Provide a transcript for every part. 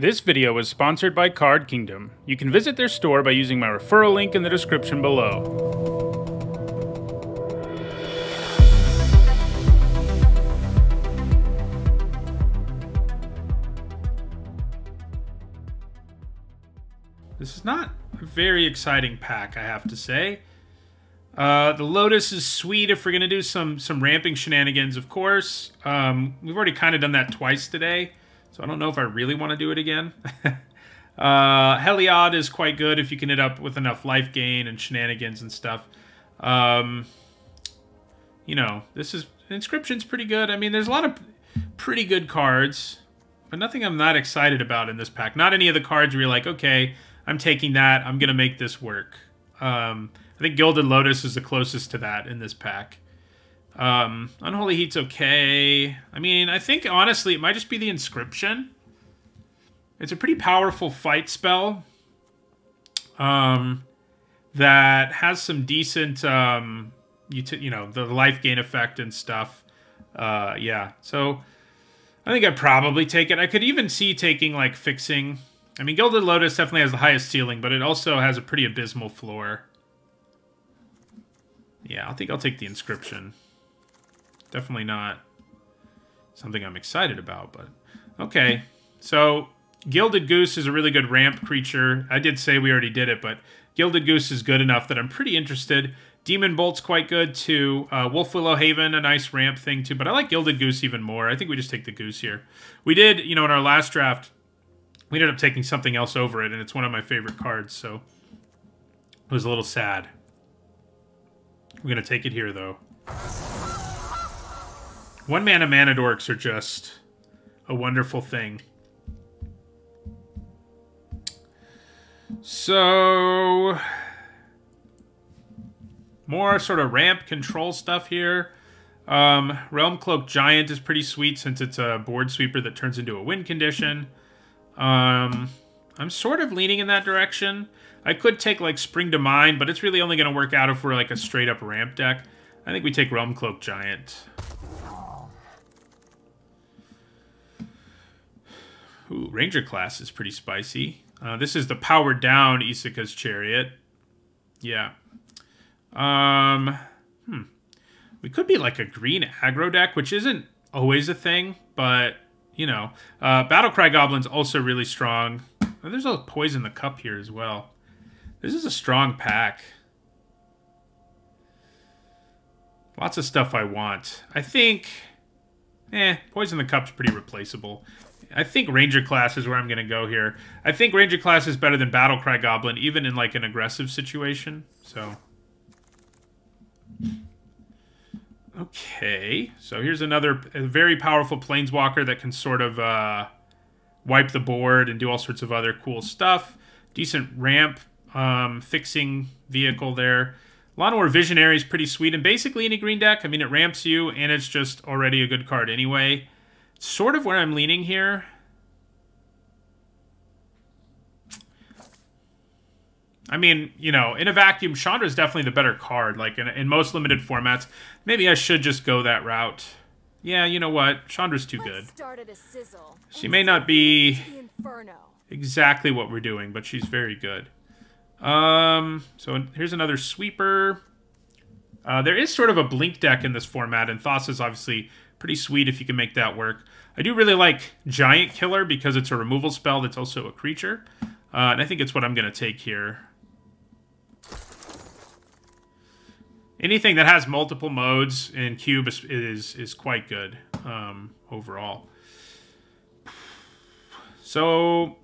This video is sponsored by Card Kingdom. You can visit their store by using my referral link in the description below. This is not a very exciting pack, I have to say. Uh, the Lotus is sweet if we're going to do some some ramping shenanigans, of course. Um, we've already kind of done that twice today, I don't know if I really want to do it again. uh, Heliod is quite good if you can hit up with enough life gain and shenanigans and stuff. Um, you know, this is Inscription's pretty good. I mean, there's a lot of pretty good cards, but nothing I'm not excited about in this pack. Not any of the cards where you're like, okay, I'm taking that. I'm going to make this work. Um, I think Gilded Lotus is the closest to that in this pack. Um, Unholy Heat's okay. I mean, I think, honestly, it might just be the Inscription. It's a pretty powerful fight spell um, that has some decent, um, you, you know, the life gain effect and stuff. Uh, yeah, so I think I'd probably take it. I could even see taking, like, Fixing I mean, Gilded Lotus definitely has the highest ceiling, but it also has a pretty abysmal floor. Yeah, I think I'll take the inscription. Definitely not something I'm excited about, but okay. So Gilded Goose is a really good ramp creature. I did say we already did it, but Gilded Goose is good enough that I'm pretty interested. Demon Bolt's quite good too. Uh, Wolfwillow Haven, a nice ramp thing too, but I like Gilded Goose even more. I think we just take the Goose here. We did, you know, in our last draft, we ended up taking something else over it, and it's one of my favorite cards, so it was a little sad. We're going to take it here, though. One mana mana dorks are just a wonderful thing. So, more sort of ramp control stuff here. Um, Realm Cloak Giant is pretty sweet since it's a board sweeper that turns into a win condition. Um, I'm sort of leaning in that direction. I could take like Spring to Mind, but it's really only going to work out if we're like a straight up ramp deck. I think we take Realm Cloak Giant. Ooh, Ranger class is pretty spicy. Uh, this is the powered down Esika's Chariot. Yeah. Um, hmm. We could be like a green aggro deck, which isn't always a thing, but you know, uh, Battlecry Goblin's also really strong. there's a Poison the Cup here as well. This is a strong pack. Lots of stuff I want. I think, eh, Poison the Cup's pretty replaceable. I think Ranger class is where I'm going to go here. I think Ranger class is better than Battlecry Goblin, even in like an aggressive situation. So, Okay, so here's another very powerful planeswalker that can sort of uh, wipe the board and do all sorts of other cool stuff. Decent ramp um, fixing vehicle there. Llanowar Visionary is pretty sweet, and basically any green deck, I mean, it ramps you, and it's just already a good card anyway. Sort of where I'm leaning here. I mean, you know, in a vacuum, Chandra is definitely the better card. Like in, in most limited formats, maybe I should just go that route. Yeah, you know what? Chandra's too good. She may not be exactly what we're doing, but she's very good. Um, so here's another sweeper. Uh, there is sort of a blink deck in this format, and Thassa is obviously pretty sweet if you can make that work. I do really like Giant Killer because it's a removal spell that's also a creature. Uh, and I think it's what I'm going to take here. anything that has multiple modes in Cube is is, is quite good um, overall. So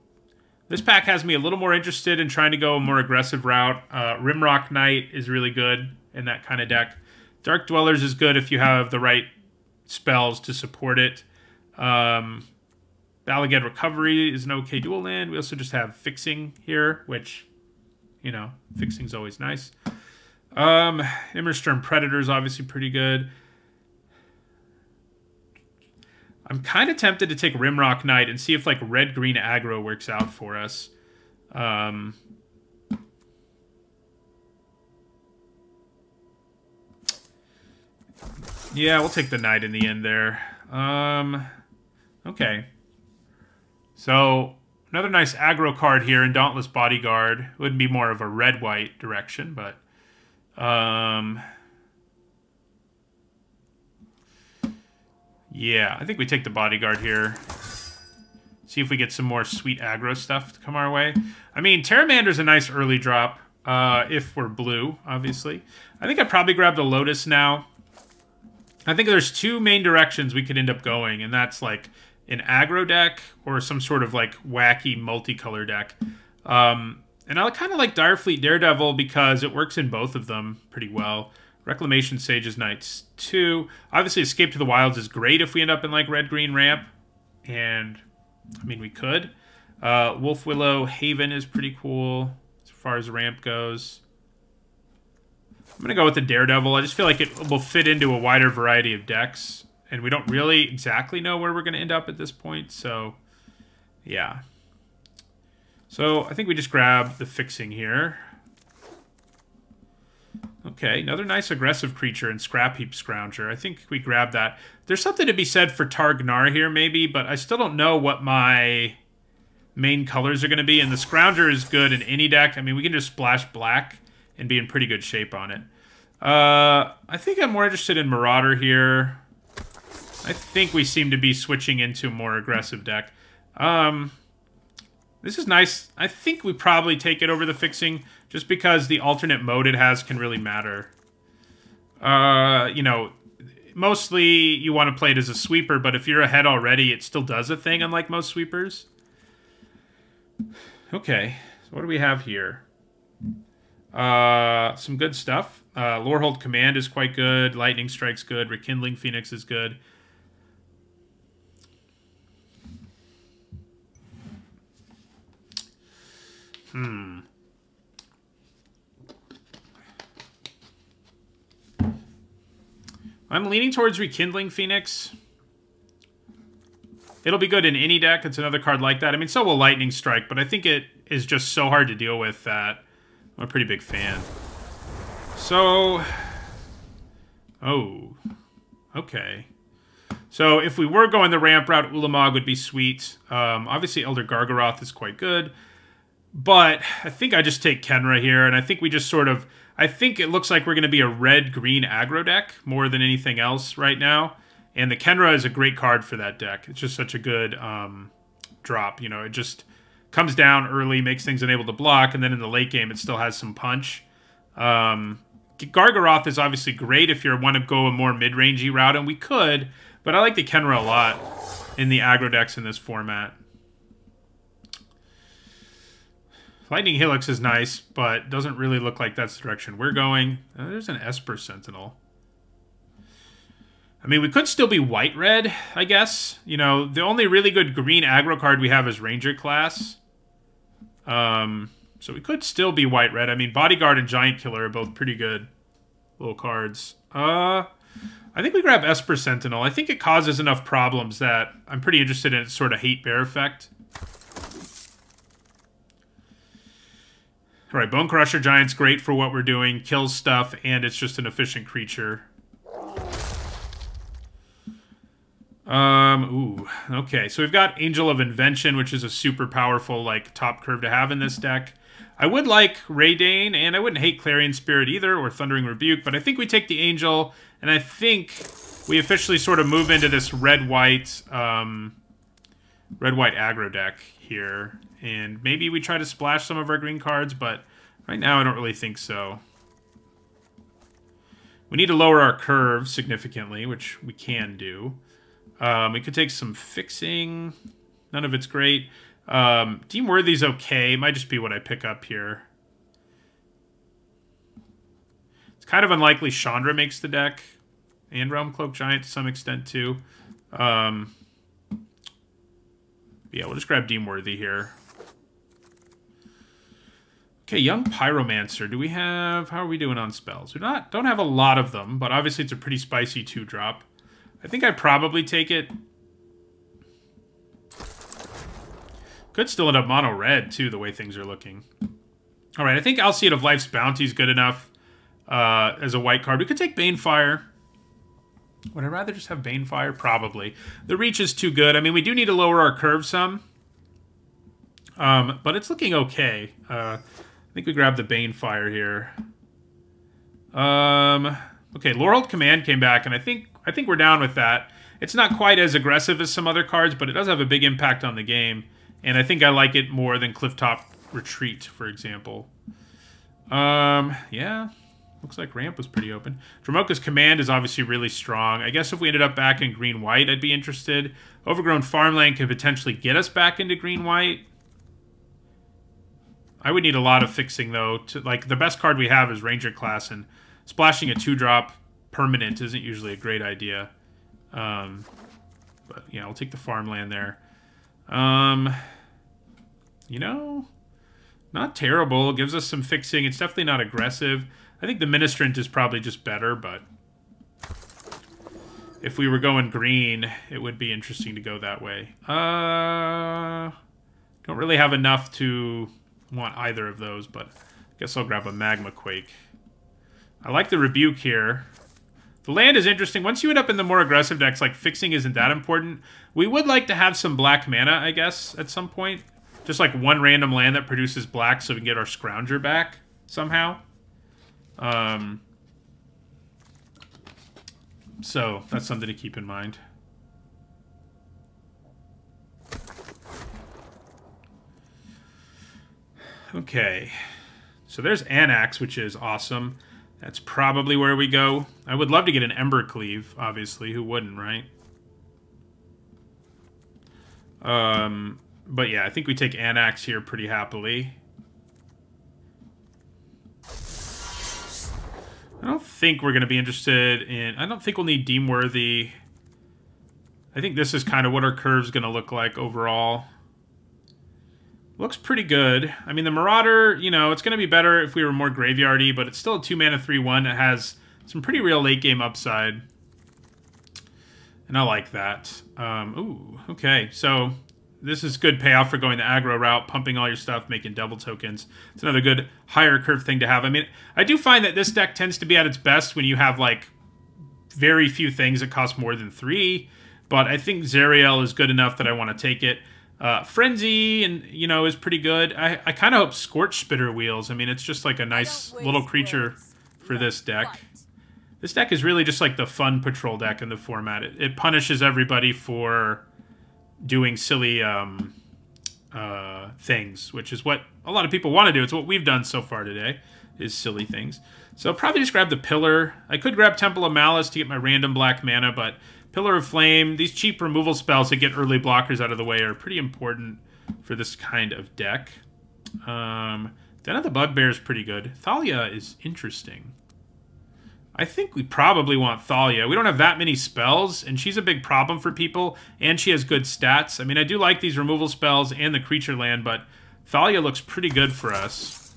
this pack has me a little more interested in trying to go a more aggressive route. Uh, Rimrock Knight is really good in that kind of deck. Dark Dwellers is good if you have the right spells to support it. Um, Bala Ged Recovery is an okay dual land. We also just have Fixing here, which, you know, Fixing's always nice. Um, Immersturm Predator is obviously pretty good. I'm kind of tempted to take Rimrock Knight and see if like red green aggro works out for us. Um, yeah, we'll take the knight in the end there. Um, okay. So another nice aggro card here in Dauntless Bodyguard. Would be more of a red-white direction, but... Um, yeah, I think we take the Bodyguard here. See if we get some more sweet aggro stuff to come our way. I mean, Terramander's a nice early drop, uh, if we're blue, obviously. I think I probably grab the Lotus now. I think there's two main directions we could end up going, and that's like an aggro deck or some sort of like wacky multicolor deck. Um, and I kind of like Direfleet Daredevil because it works in both of them pretty well. Reclamation Sage's Knights nice too. Obviously, Escape to the Wilds is great if we end up in like red green ramp, and I mean we could. Uh, Wolfwillow Haven is pretty cool as far as ramp goes. I'm gonna go with the Daredevil. I just feel like it will fit into a wider variety of decks, and we don't really exactly know where we're gonna end up at this point. So, yeah. So I think we just grab the fixing here. Okay, another nice aggressive creature in Scrap Heap Scrounger. I think we grab that. There's something to be said for Targnar here, maybe, but I still don't know what my main colors are going to be. And the Scrounger is good in any deck. I mean, we can just splash black and be in pretty good shape on it. Uh, I think I'm more interested in Marauder here. I think we seem to be switching into a more aggressive deck. Um, this is nice. I think we probably take it over the fixing just because the alternate mode it has can really matter. Uh, you know, mostly you want to play it as a sweeper, but if you're ahead already, it still does a thing, unlike most sweepers. Okay, so what do we have here? Uh, some good stuff. Uh, Lorehold Command is quite good. Lightning Strike's good. Rekindling Phoenix is good. Hmm. I'm leaning towards Rekindling Phoenix. It'll be good in any deck. It's another card like that. I mean, so will Lightning Strike, but I think it is just so hard to deal with that I'm a pretty big fan. So... Oh. Okay. So if we were going the ramp route, Ulamog would be sweet. Um, obviously, Elder Gargaroth is quite good. But I think I just take Khenra here, and I think we just sort of I think it looks like we're going to be a red-green aggro deck more than anything else right now. And the Khenra is a great card for that deck. It's just such a good um, drop. You know, it just comes down early, makes things unable to block, and then in the late game it still has some punch. Um, Gargaroth is obviously great if you want to go a more mid-rangey route, and we could, but I like the Khenra a lot in the aggro decks in this format. Lightning Helix is nice, but doesn't really look like that's the direction we're going. Uh, there's an Esper Sentinel. I mean, we could still be white-red, I guess. You know, the only really good green aggro card we have is Ranger class. Um, so we could still be white-red. I mean, Bodyguard and Giant Killer are both pretty good little cards. Uh, I think we grab Esper Sentinel. I think it causes enough problems that I'm pretty interested in its sort of hate bear effect. All right, Bone Crusher Giant's great for what we're doing. Kills stuff, and it's just an efficient creature. Um, ooh, okay. So we've got Angel of Invention, which is a super powerful, like, top curve to have in this deck. I would like Reidane, and I wouldn't hate Clarion Spirit either, or Thundering Rebuke, but I think we take the Angel, and I think we officially sort of move into this red-white, um, red-white aggro deck here. And maybe we try to splash some of our green cards, but right now I don't really think so. We need to lower our curve significantly, which we can do. Um, we could take some fixing. None of it's great. Um, Deem Worthy's okay. It might just be what I pick up here. It's kind of unlikely Chandra makes the deck. And Realm Cloak Giant to some extent, too. Um, yeah, we'll just grab Deem Worthy here. Okay, Young Pyromancer. Do we have... How are we doing on spells? We not don't have a lot of them, but obviously it's a pretty spicy two-drop. I think I'd probably take it. Could still end up mono red, too, the way things are looking. All right, I think Alseid of Life's Bounty is good enough uh, as a white card. We could take Banefire. Would I rather just have Banefire? Probably. The reach is too good. I mean, we do need to lower our curve some. Um, but it's looking okay. Uh, I think we grab the Banefire here. Um, okay, Lorehold Command came back, and I think I think we're down with that. It's not quite as aggressive as some other cards, but it does have a big impact on the game. And I think I like it more than Clifftop Retreat, for example. Um, yeah, looks like ramp was pretty open. Dromoka's command is obviously really strong. I guess if we ended up back in green-white, I'd be interested. Overgrown farmland could potentially get us back into green-white. I would need a lot of fixing, though. To Like, the best card we have is Ranger Class, and splashing a 2-drop permanent isn't usually a great idea. Um, but, yeah, I'll take the farmland there. Um, you know, not terrible. Gives us some fixing. It's definitely not aggressive. I think the Ministrant is probably just better, but if we were going green, it would be interesting to go that way. Uh, don't really have enough to want either of those, but I guess I'll grab a Magma Quake. I like the Rebuke here. The land is interesting. Once you end up in the more aggressive decks, like fixing isn't that important. We would like to have some black mana, I guess, at some point. Just like one random land that produces black so we can get our Scrounger back somehow. Um, so that's something to keep in mind. Okay. So there's Anax, which is awesome. That's probably where we go. I would love to get an Embercleave, obviously. Who wouldn't, right? Um, but yeah, I think we take Anax here pretty happily. I don't think we're going to be interested in... I don't think we'll need Deemworthy. I think this is kind of what our curve's going to look like overall. Looks pretty good. I mean, the Marauder, you know, it's going to be better if we were more graveyardy, but it's still a 2 mana 3-1 It has some pretty real late game upside. And I like that. Um, ooh, okay. So this is good payoff for going the aggro route, pumping all your stuff, making double tokens. It's another good higher curve thing to have. I mean, I do find that this deck tends to be at its best when you have, like, very few things that cost more than three. But I think Zariel is good enough that I want to take it. Uh, Frenzy, and you know, is pretty good. I, I kind of hope Scorch Spitter Wheels. I mean, it's just like a nice little creature for this deck. This deck is really just like the fun patrol deck in the format. It, it punishes everybody for doing silly um, uh, things, which is what a lot of people want to do. It's what we've done so far today, is silly things. So I'll probably just grab the Pillar. I could grab Temple of Malice to get my random black mana, but Pillar of Flame, these cheap removal spells that get early blockers out of the way are pretty important for this kind of deck. Um, Den of the Bugbear is pretty good. Thalia is interesting. I think we probably want Thalia. We don't have that many spells, and she's a big problem for people, and she has good stats. I mean, I do like these removal spells and the creature land, but Thalia looks pretty good for us.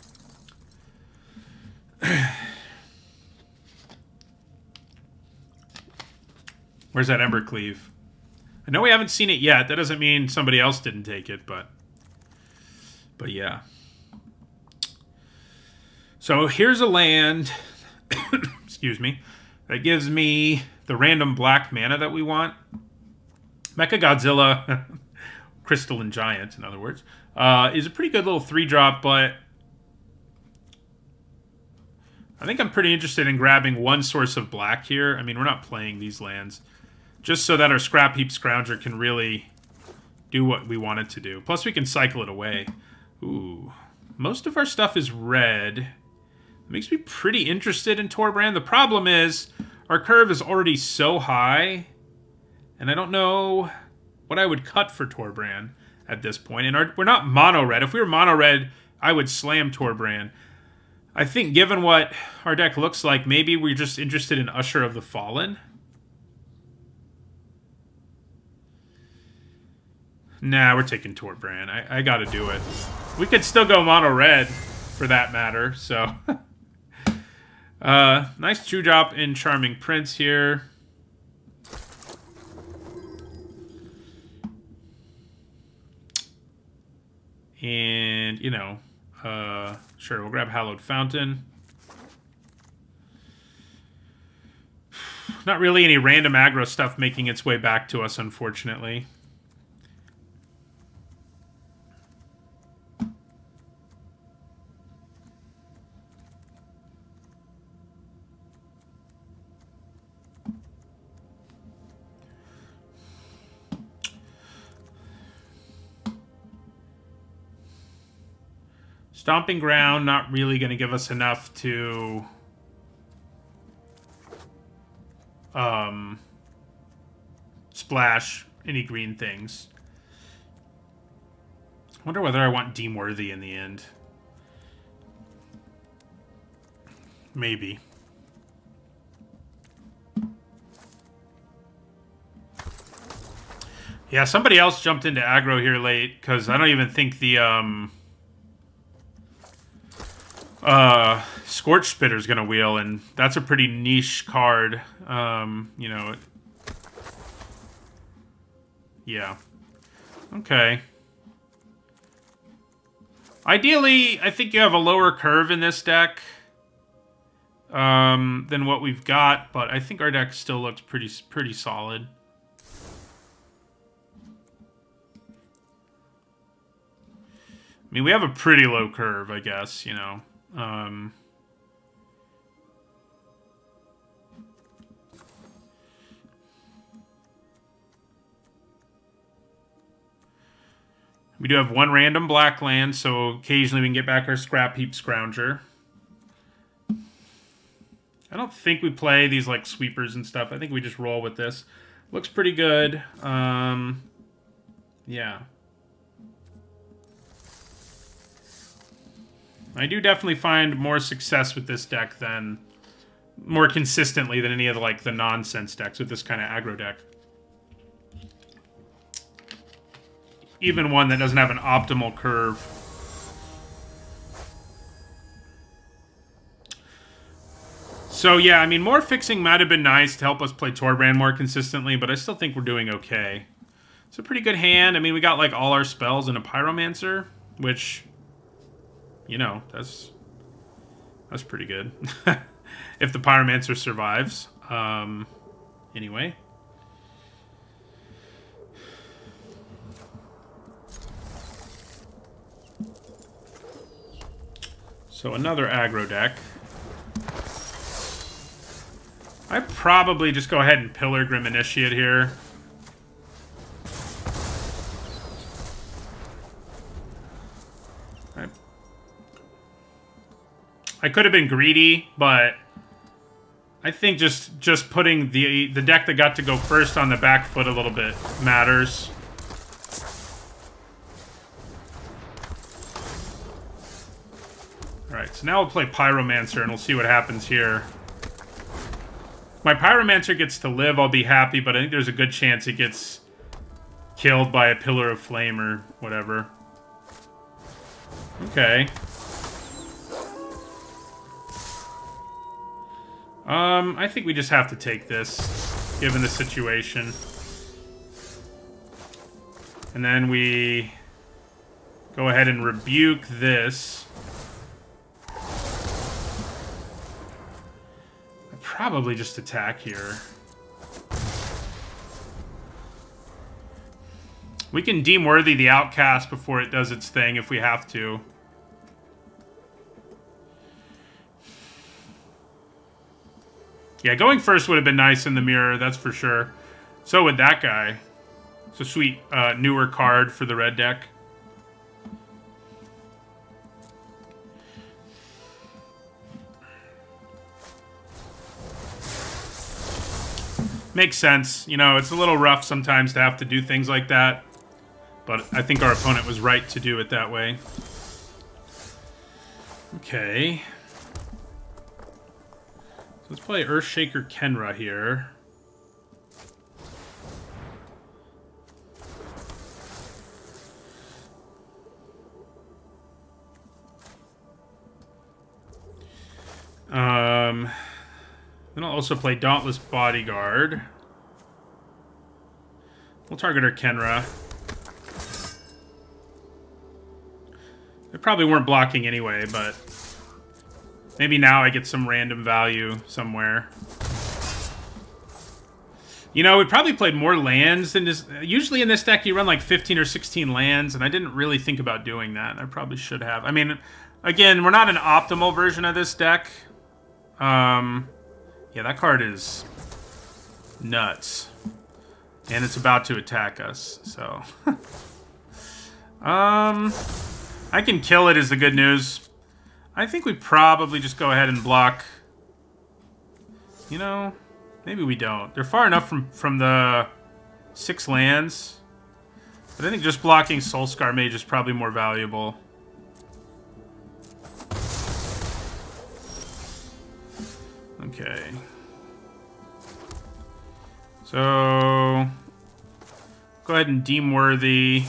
Where's that Embercleave? I know we haven't seen it yet. That doesn't mean somebody else didn't take it, but... But yeah. So here's a land... excuse me. That gives me the random black mana that we want. Mecha Godzilla... Crystalline Giant, in other words. Uh, is a pretty good little three-drop, but... I think I'm pretty interested in grabbing one source of black here. I mean, we're not playing these lands just so that our Scrap Heap Scrounger can really do what we want it to do. Plus, we can cycle it away. Ooh. Most of our stuff is red. It makes me pretty interested in Torbrand. The problem is, our curve is already so high, and I don't know what I would cut for Torbrand at this point. And our, we're not mono red. If we were mono red, I would slam Torbrand. I think given what our deck looks like, maybe we're just interested in Usher of the Fallen. Nah, we're taking Torbrand. I, I gotta do it. We could still go mono red, for that matter, so... uh, nice two drop in Charming Prince here. And, you know, uh, sure, we'll grab Hallowed Fountain. Not really any random aggro stuff making its way back to us, unfortunately. Stomping Ground, not really going to give us enough to... Um, splash any green things. I wonder whether I want Deemworthy in the end. Maybe. Yeah, somebody else jumped into aggro here late, because I don't even think the, um... Uh, Scorch Spitter's gonna wheel, and that's a pretty niche card. Um, you know... Yeah. Okay. Ideally, I think you have a lower curve in this deck um, than what we've got, but I think our deck still looks pretty pretty solid. I mean, we have a pretty low curve, I guess, you know. Um, we do have one random black land, so occasionally we can get back our Scrap Heap Scrounger. I don't think we play these like sweepers and stuff. I think we just roll with this. Looks pretty good. Um, yeah. I do definitely find more success with this deck than more consistently than any of the like the nonsense decks with this kind of aggro deck. Even one that doesn't have an optimal curve. So yeah, I mean, more fixing might have been nice to help us play Torbrand more consistently, but I still think we're doing okay. It's a pretty good hand. I mean, we got like all our spells and a Pyromancer, which you know, that's that's pretty good. if the Pyromancer survives. Um, anyway. So another aggro deck. I probably just go ahead and Pilgrim Initiate here. I could have been greedy, but I think just just putting the the deck that got to go first on the back foot a little bit matters. Alright, so now we'll play Pyromancer and we'll see what happens here. my Pyromancer gets to live, I'll be happy, but I think there's a good chance it gets killed by a Pillar of Flame or whatever. Okay. Um, I think we just have to take this, given the situation. And then we go ahead and rebuke this. I probably just attack here. We can deem worthy the outcast before it does its thing if we have to. Yeah, going first would have been nice in the mirror, that's for sure. So would that guy. It's a sweet uh, newer card for the red deck. Makes sense. You know, it's a little rough sometimes to have to do things like that. But I think our opponent was right to do it that way. Okay. Let's play Earthshaker Khenra here. Um, then I'll also play Dauntless Bodyguard. We'll target our Khenra. They probably weren't blocking anyway, but Maybe now I get some random value somewhere. You know, we probably played more lands than this. Usually in this deck, you run like 15 or 16 lands, and I didn't really think about doing that. I probably should have. I mean, again, we're not an optimal version of this deck. Um, yeah, that card is nuts. And it's about to attack us, so... um... I can kill it is the good news. I think we probably just go ahead and block... You know, maybe we don't. They're far enough from, from the six lands. But I think just blocking Soulscar Mage is probably more valuable. Okay. So... Go ahead and deem worthy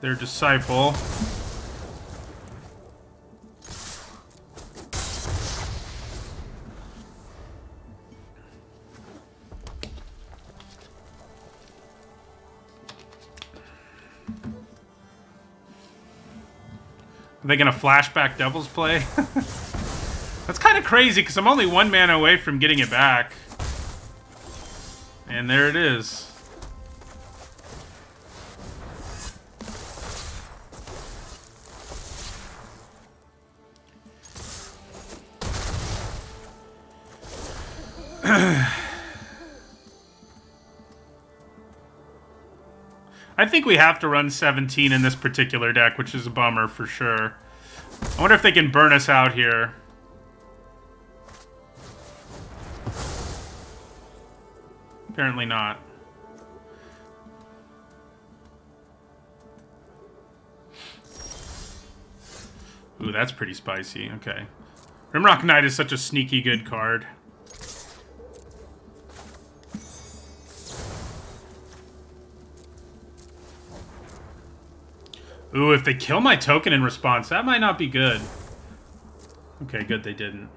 their disciple. Are they going to flashback Devil's Play? That's kind of crazy, because I'm only one man away from getting it back. And there it is. Think we have to run 17 in this particular deck, which is a bummer for sure. I wonder if they can burn us out here. Apparently not. Ooh, that's pretty spicy. Okay. Rimrock Knight is such a sneaky good card. Ooh, if they kill my token in response, that might not be good. Okay, good they didn't.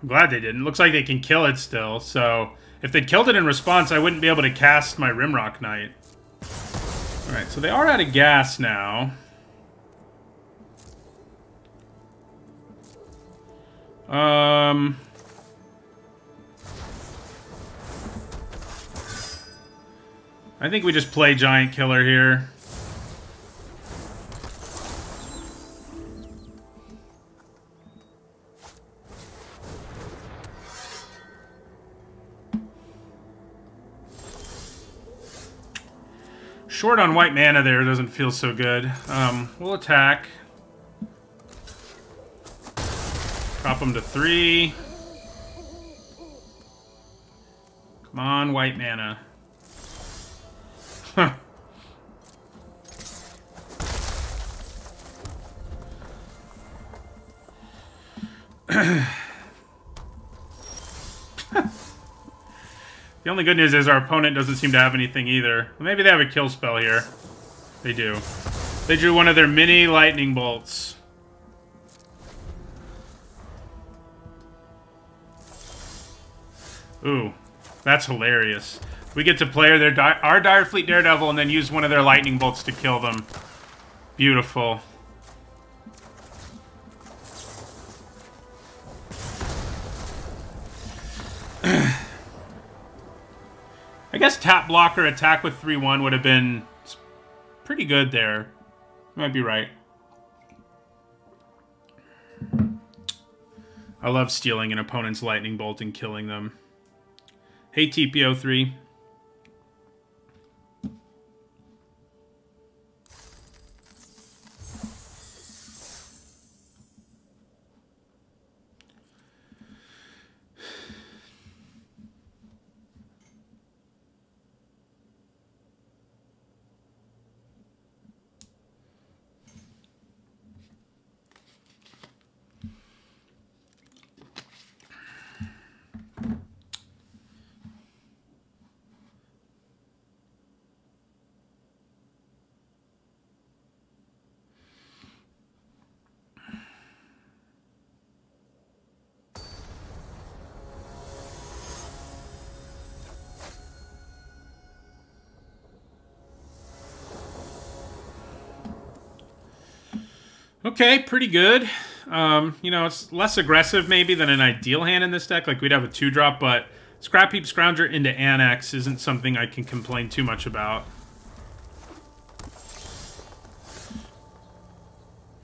I'm glad they didn't. Looks like they can kill it still, so... If they'd killed it in response, I wouldn't be able to cast my Rimrock Knight. Alright, so they are out of gas now. Um... I think we just play Giant Killer here. Short on white mana there doesn't feel so good. Um, we'll attack. Drop them to three. Come on, white mana. the only good news is our opponent doesn't seem to have anything either. Maybe they have a kill spell here. They do. They drew one of their mini lightning bolts. Ooh, that's hilarious. We get to play their our Dire Fleet Daredevil and then use one of their lightning bolts to kill them. Beautiful. I guess tap blocker attack with 3-1 would have been pretty good there. You might be right. I love stealing an opponent's lightning bolt and killing them. Hey, TPO3. Okay, pretty good. Um, you know, it's less aggressive maybe than an ideal hand in this deck. Like we'd have a two drop, but Scrap Heap Scrounger into Anax isn't something I can complain too much about.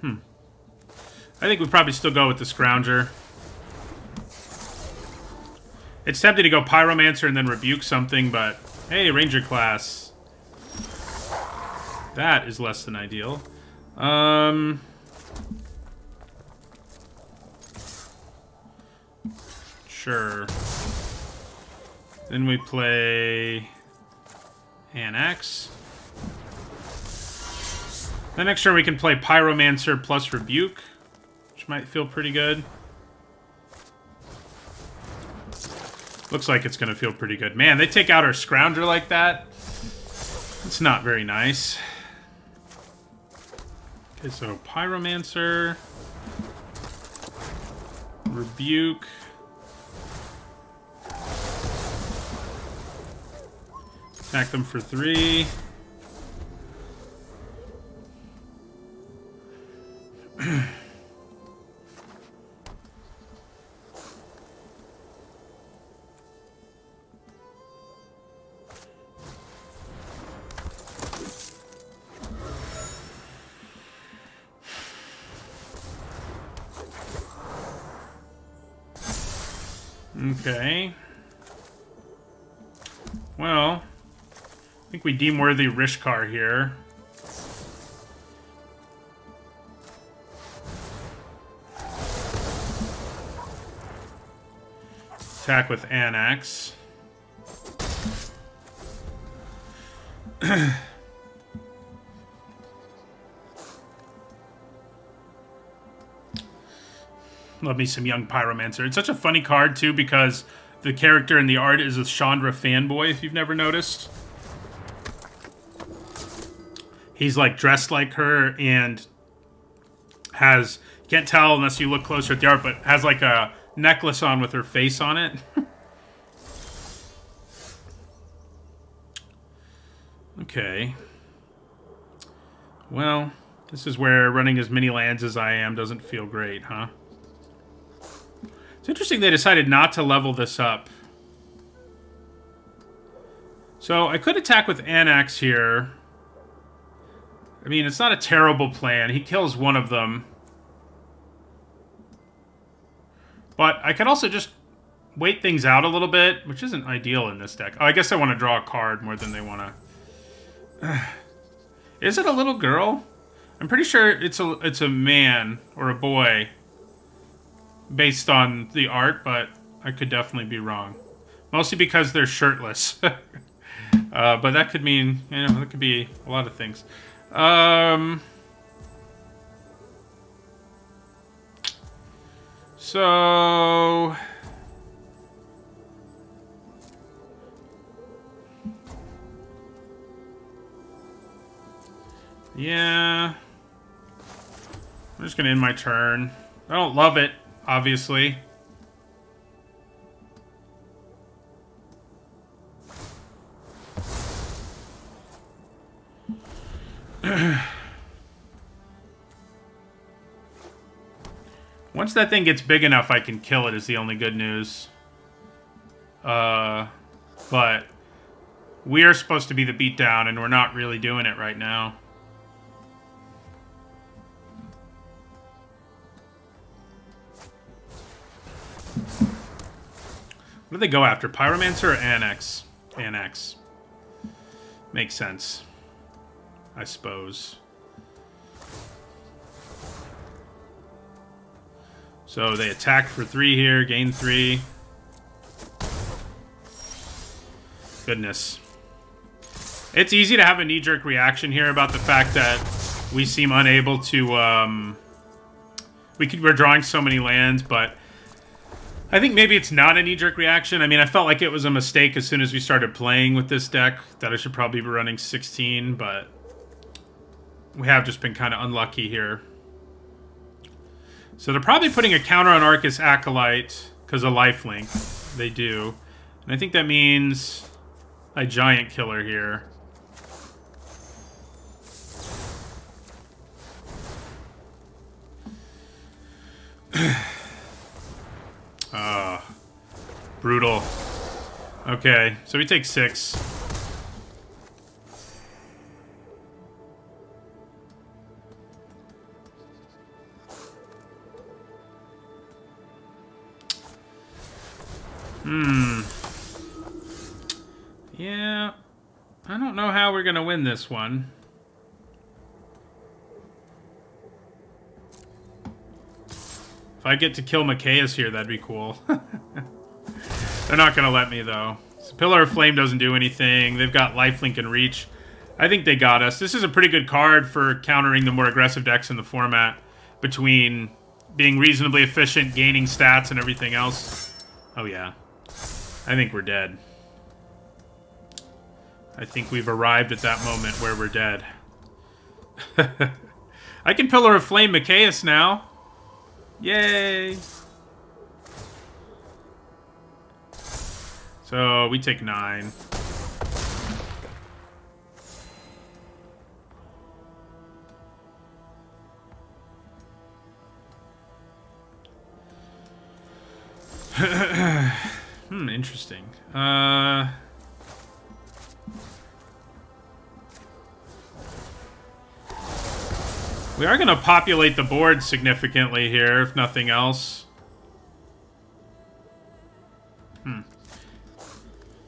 Hmm. I think we'd probably still go with the Scrounger. It's tempting to go Pyromancer and then rebuke something, but hey, Ranger class. That is less than ideal. Um... Sure. Then we play Anax. The next turn we can play Pyromancer plus Rebuke, which might feel pretty good. Looks like it's going to feel pretty good. Man, they take out our Scrounger like that. It's not very nice. So Pyromancer. Rebuke. Attack them for three. Okay. Well, I think we deem worthy Rishkar here. Attack with Anax. Love me some young Pyromancer. It's such a funny card, too, because the character in the art is a Chandra fanboy, if you've never noticed. He's, like, dressed like her and has... Can't tell unless you look closer at the art, but has, like, a necklace on with her face on it. okay. Well, this is where running as many lands as I am doesn't feel great, huh? It's interesting they decided not to level this up. So I could attack with Anax here. I mean, it's not a terrible plan. He kills one of them. But I could also just wait things out a little bit, which isn't ideal in this deck. Oh, I guess I want to draw a card more than they want to... Is it a little girl? I'm pretty sure it's a it's a man or a boy based on the art, but I could definitely be wrong. Mostly because they're shirtless. uh, but that could mean, you know, that could be a lot of things. Um, so... Yeah. I'm just going to end my turn. I don't love it obviously. Once that thing gets big enough, I can kill it is the only good news. Uh, but we are supposed to be the beatdown, and we're not really doing it right now. What do they go after? Pyromancer or Anax? Anax. Makes sense. I suppose. So they attack for three here, gain three. Goodness. It's easy to have a knee-jerk reaction here about the fact that we seem unable to, um... We could, we're drawing so many lands, but I think maybe it's not a knee-jerk reaction. I mean, I felt like it was a mistake as soon as we started playing with this deck that I should probably be running 16, but we have just been kind of unlucky here. So they're probably putting a counter on Arcus Acolyte because of lifelink. They do. And I think that means a giant killer here. Ah, uh, brutal. Okay, so we take six. Hmm. Yeah. I don't know how we're going to win this one. If I get to kill Mikaeus here, that'd be cool. They're not going to let me, though. So Pillar of Flame doesn't do anything. They've got Lifelink and Reach. I think they got us. This is a pretty good card for countering the more aggressive decks in the format between being reasonably efficient, gaining stats, and everything else. Oh, yeah. I think we're dead. I think we've arrived at that moment where we're dead. I can Pillar of Flame Mikaeus now. Yay! So, we take nine. hmm, interesting. Uh... We are going to populate the board significantly here, if nothing else. Hmm.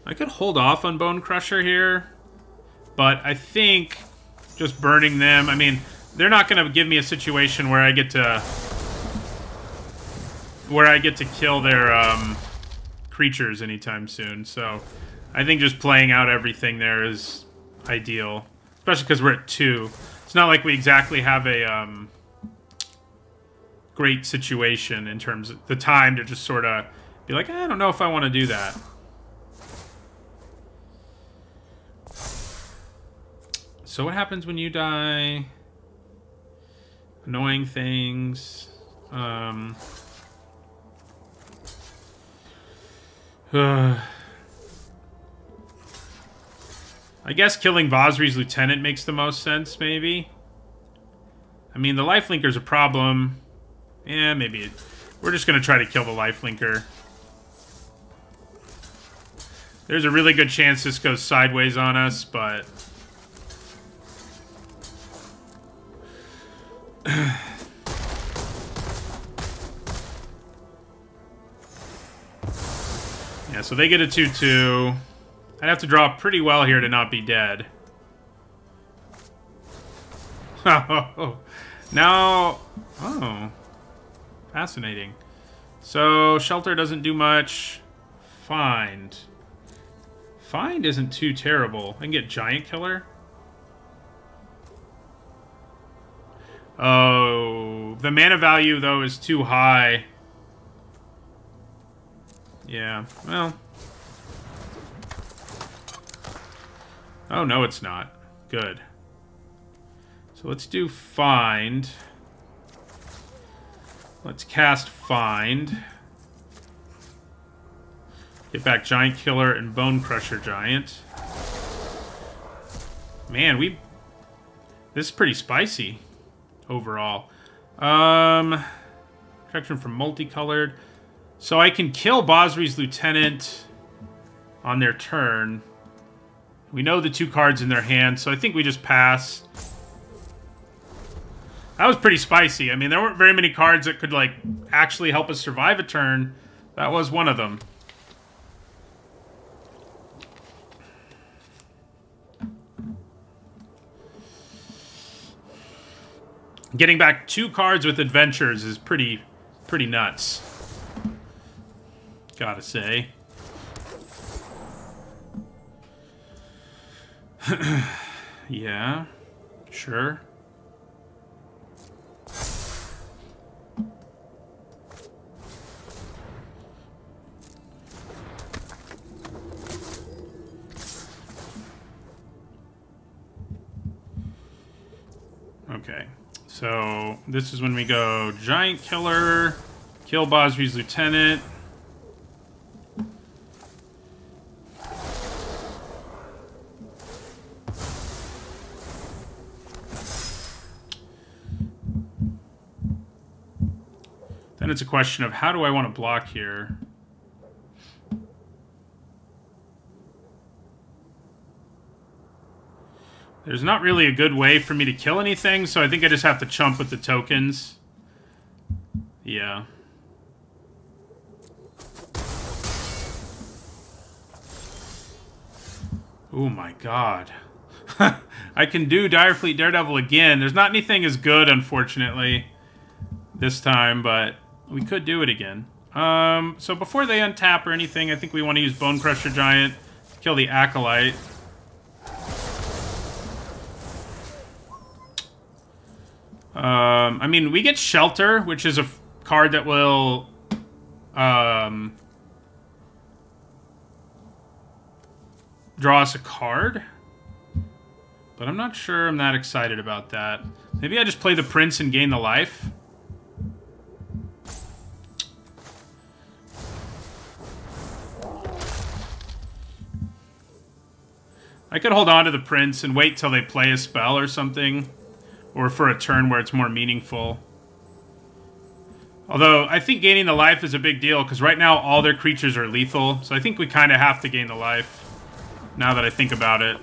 I could hold off on Bone Crusher here, but I think just burning them... I mean, they're not going to give me a situation where I get to... Where I get to kill their um, creatures anytime soon, so... I think just playing out everything there is ideal. Especially because we're at 2 not like we exactly have a um, great situation in terms of the time to just sort of be like, eh, I don't know if I want to do that. So what happens when you die? Annoying things. Um... Uh, I guess killing Basri's lieutenant makes the most sense, maybe. I mean, the lifelinker's a problem. Yeah, maybe. We're just going to try to kill the lifelinker. There's a really good chance this goes sideways on us, but... yeah, so they get a 2-2. I'd have to draw pretty well here to not be dead. Now... Oh. Fascinating. So, Shelter doesn't do much. Find. Find isn't too terrible. I can get Giant Killer. Oh, the mana value, though, is too high. Yeah, well... Oh, no, it's not. Good. So let's do Find. Let's cast Find. Get back Giant Killer and Bone Crusher Giant. Man, we... This is pretty spicy, overall. Um... Protection from Multicolored. So I can kill Basri's Lieutenant on their turn. We know the two cards in their hand, so I think we just pass. That was pretty spicy. I mean, there weren't very many cards that could, like, actually help us survive a turn. That was one of them. Getting back two cards with adventures is pretty, pretty nuts. Gotta say. yeah, sure. Okay, so this is when we go Giant Killer, kill Basri's Lieutenant, Then it's a question of how do I want to block here? There's not really a good way for me to kill anything, so I think I just have to chump with the tokens. Yeah. Oh my god. I can do Direfleet Daredevil again. There's not anything as good, unfortunately, this time, but we could do it again. Um, so before they untap or anything, I think we want to use Bone Crusher Giant to kill the Acolyte. Um, I mean, we get Shelter, which is a card that will... Um, draw us a card. But I'm not sure I'm that excited about that. Maybe I just play the Prince and gain the life. I could hold on to the Prince and wait till they play a spell or something. Or for a turn where it's more meaningful. Although, I think gaining the life is a big deal, because right now all their creatures are lethal. So I think we kind of have to gain the life, now that I think about it.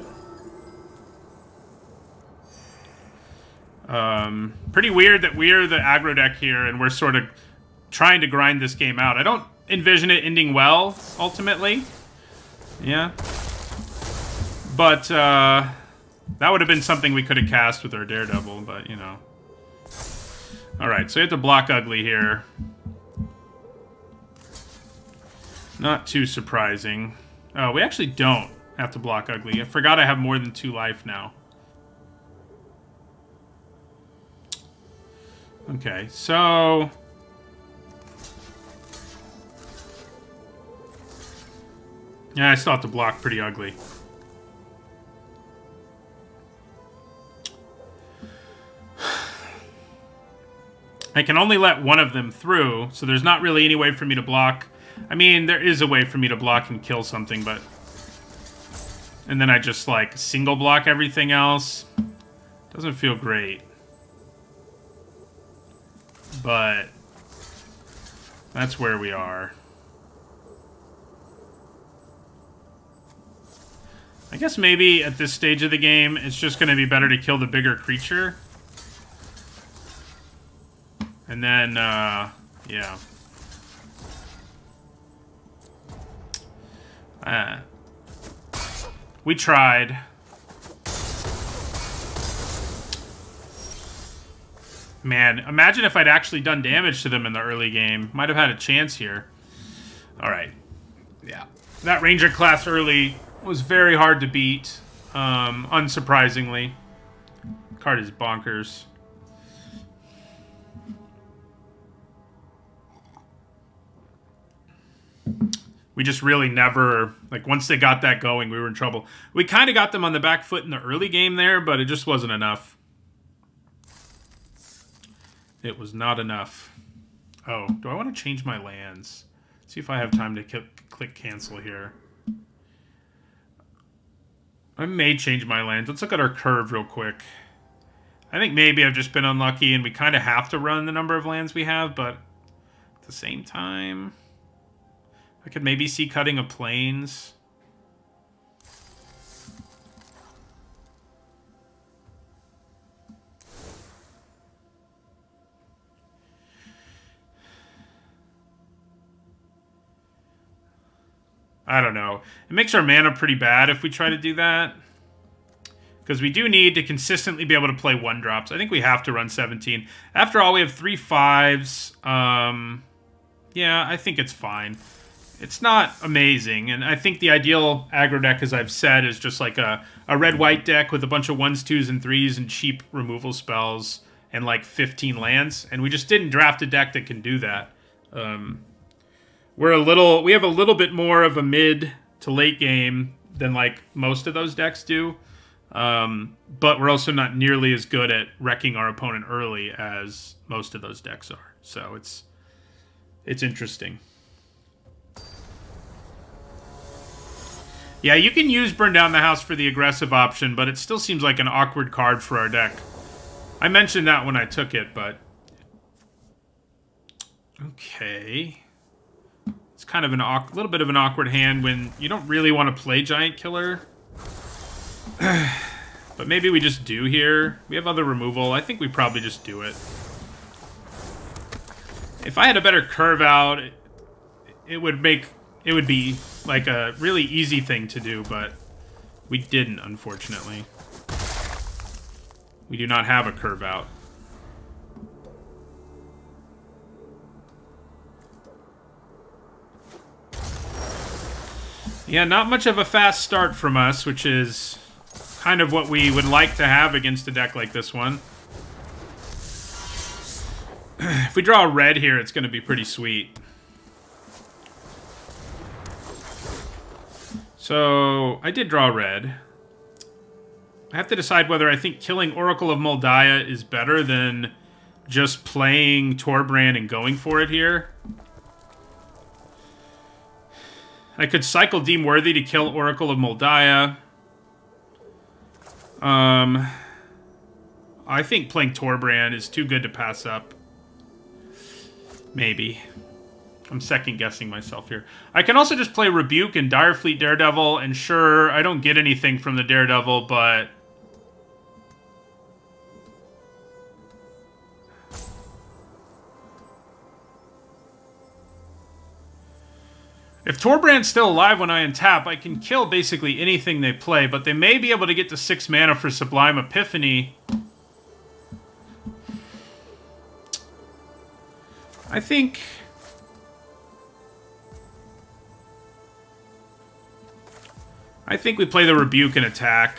Um, pretty weird that we're the aggro deck here, and we're sort of trying to grind this game out. I don't envision it ending well, ultimately. Yeah. But, uh, that would have been something we could have cast with our Daredevil, but, you know. Alright, so you have to block Ugly here. Not too surprising. Oh, we actually don't have to block Ugly. I forgot I have more than two life now. Okay, so... Yeah, I still have to block pretty ugly. I can only let one of them through, so there's not really any way for me to block. I mean, there is a way for me to block and kill something, but... And then I just, like, single block everything else. Doesn't feel great. But... That's where we are. I guess maybe at this stage of the game, it's just going to be better to kill the bigger creature. And then, uh, yeah. Uh, we tried. Man, imagine if I'd actually done damage to them in the early game. Might have had a chance here. Alright. Yeah. That Ranger class early was very hard to beat, um, unsurprisingly. Card is bonkers. We just really never like once they got that going we were in trouble. We kind of got them on the back foot in the early game there but it just wasn't enough. It was not enough. Oh do i want to change my lands? See if i have time to click cancel here. I may change my lands. Let's look at our curve real quick. I think maybe i've just been unlucky and we kind of have to run the number of lands we have but at the same time I could maybe see cutting of planes. I don't know. It makes our mana pretty bad if we try to do that. Because we do need to consistently be able to play one drops. I think we have to run 17. After all, we have three fives. Um, yeah, I think it's fine it's not amazing. And I think the ideal aggro deck, as I've said, is just like a, a red white deck with a bunch of ones, twos, and threes and cheap removal spells and like 15 lands. And we just didn't draft a deck that can do that. Um, we're a little, we have a little bit more of a mid to late game than like most of those decks do. Um, but we're also not nearly as good at wrecking our opponent early as most of those decks are. So it's it's interesting. Yeah, you can use Burn Down the House for the aggressive option, but it still seems like an awkward card for our deck. I mentioned that when I took it, but... Okay. It's kind of an a little bit of an awkward hand when you don't really want to play Giant Killer. but maybe we just do here. We have other removal. I think we probably just do it. If I had a better curve out, it would make it would be like a really easy thing to do, but we didn't, unfortunately. We do not have a curve out. Yeah, not much of a fast start from us, which is kind of what we would like to have against a deck like this one. if we draw a red here, it's going to be pretty sweet. So, I did draw red. I have to decide whether I think killing Oracle of Daya is better than just playing Torbran and going for it here. I could cycle Deem Worthy to kill Oracle of Daya. Um, I think playing Torbran is too good to pass up. Maybe. I'm second guessing myself here. I can also just play Rebuke and Direfleet Daredevil, and sure, I don't get anything from the Daredevil, but If Torbran's still alive when I untap, I can kill basically anything they play, but they may be able to get to 6 mana for Sublime Epiphany. I think... I think we play the Rebuke and attack.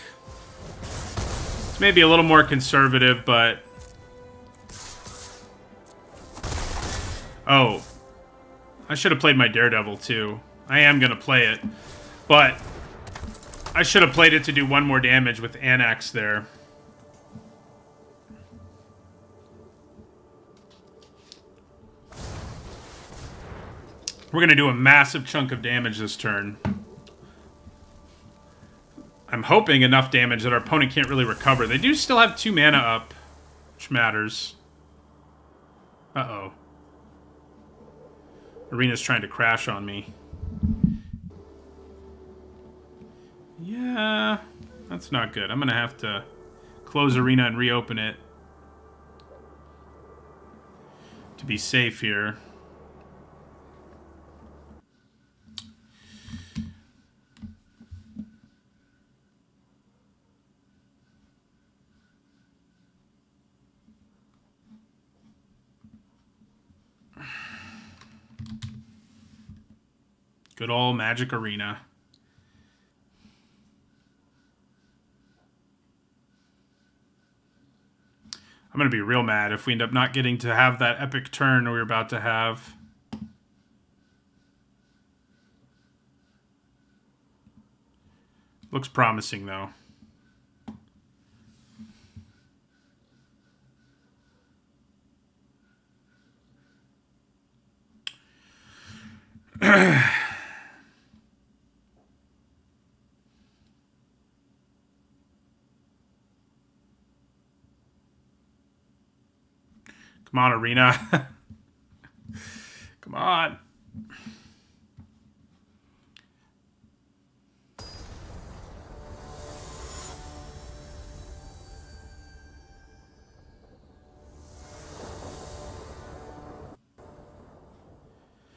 It's maybe a little more conservative, but... Oh, I should have played my Daredevil, too. I am going to play it. But I should have played it to do one more damage with Anax there. We're going to do a massive chunk of damage this turn. I'm hoping enough damage that our opponent can't really recover. They do still have two mana up, which matters. Uh-oh. Arena's trying to crash on me. Yeah, that's not good. I'm going to have to close Arena and reopen it to be safe here. Good old Magic Arena. I'm going to be real mad if we end up not getting to have that epic turn we are about to have. Looks promising, though. Come on, Arena. Come on.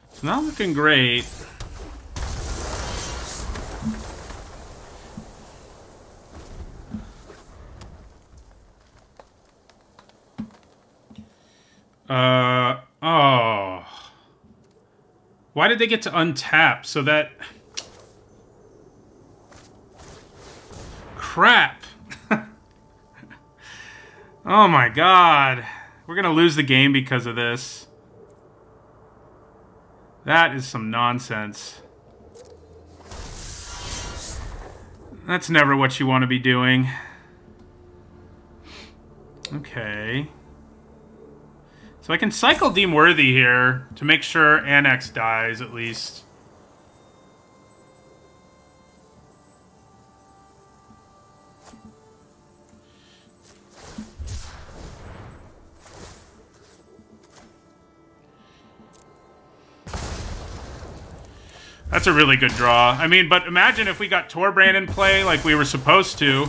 It's not looking great. Uh, oh. Why did they get to untap so that... Crap. oh my god. We're gonna lose the game because of this. That is some nonsense. That's never what you want to be doing. Okay. So I can cycle Deem Worthy here to make sure Anax dies, at least. That's a really good draw. I mean, but imagine if we got Torbran in play like we were supposed to.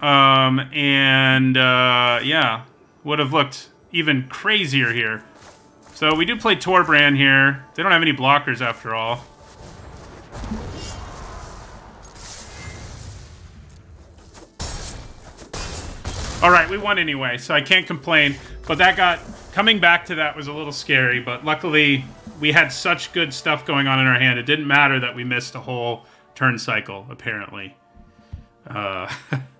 Um, and, uh, yeah, would have looked even crazier here. So we do play Torbran here. They don't have any blockers after all. All right, we won anyway, so I can't complain. But that got... Coming back to that was a little scary, but luckily we had such good stuff going on in our hand. It didn't matter that we missed a whole turn cycle, apparently. Uh,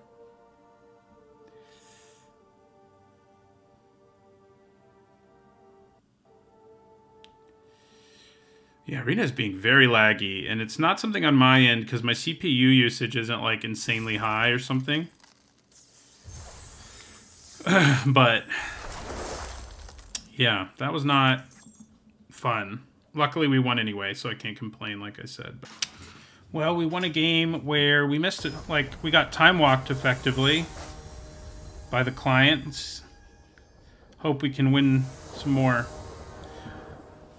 yeah, Arena is being very laggy, and it's not something on my end because my CPU usage isn't like insanely high or something. but yeah, that was not fun. Luckily, we won anyway, so I can't complain, like I said. Well, we won a game where we missed it. Like, we got time walked effectively by the clients. Hope we can win some more.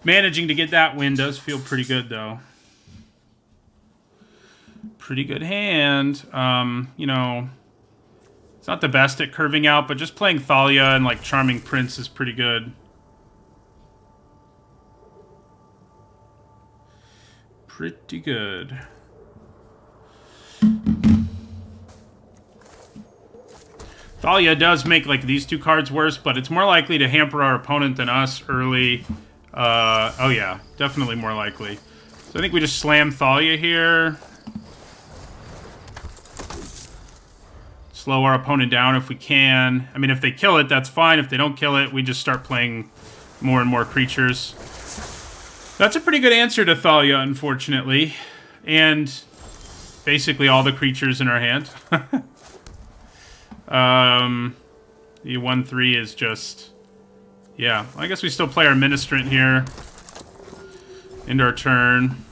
Managing to get that win does feel pretty good, though. Pretty good hand. Um, you know, it's not the best at curving out, but just playing Thalia and, like, Charming Prince is pretty good. Pretty good. Thalia does make like these two cards worse, but it's more likely to hamper our opponent than us early. Uh, oh yeah, definitely more likely. So I think we just slam Thalia here. Slow our opponent down if we can. I mean, if they kill it, that's fine. If they don't kill it, we just start playing more and more creatures. That's a pretty good answer to Thalia, unfortunately. And basically all the creatures in our hand. um, the 1-3 is just... Yeah, I guess we still play our Ministrant here. Into our turn.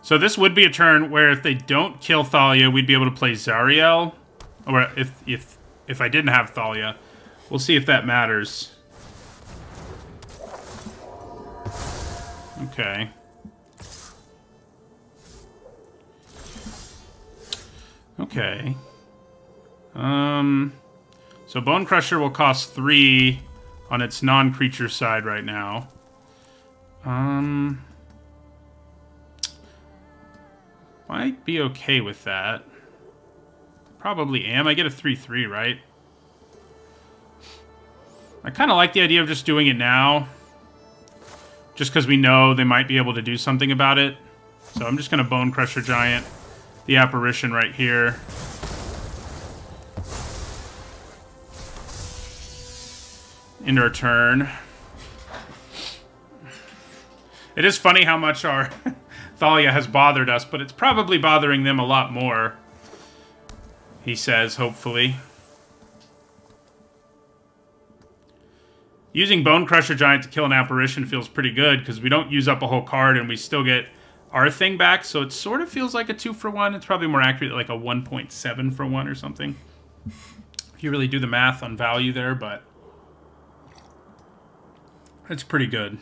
So this would be a turn where if they don't kill Thalia, we'd be able to play Zariel. Or if, if, if I didn't have Thalia. We'll see if that matters. Okay. Okay. Um, so Bone Crusher will cost three on its non-creature side right now. Um, might be okay with that. Probably am. I get a 3-3, right? I kind of like the idea of just doing it now. Just because we know they might be able to do something about it. So I'm just going to Bone Crusher Giant the apparition right here. Into return. It is funny how much our Thalia has bothered us, but it's probably bothering them a lot more. He says, hopefully. Using Bone Crusher Giant to kill an apparition feels pretty good, because we don't use up a whole card and we still get our thing back, so it sort of feels like a 2 for 1. It's probably more accurate, like a 1.7 for 1 or something. If you really do the math on value there, but it's pretty good.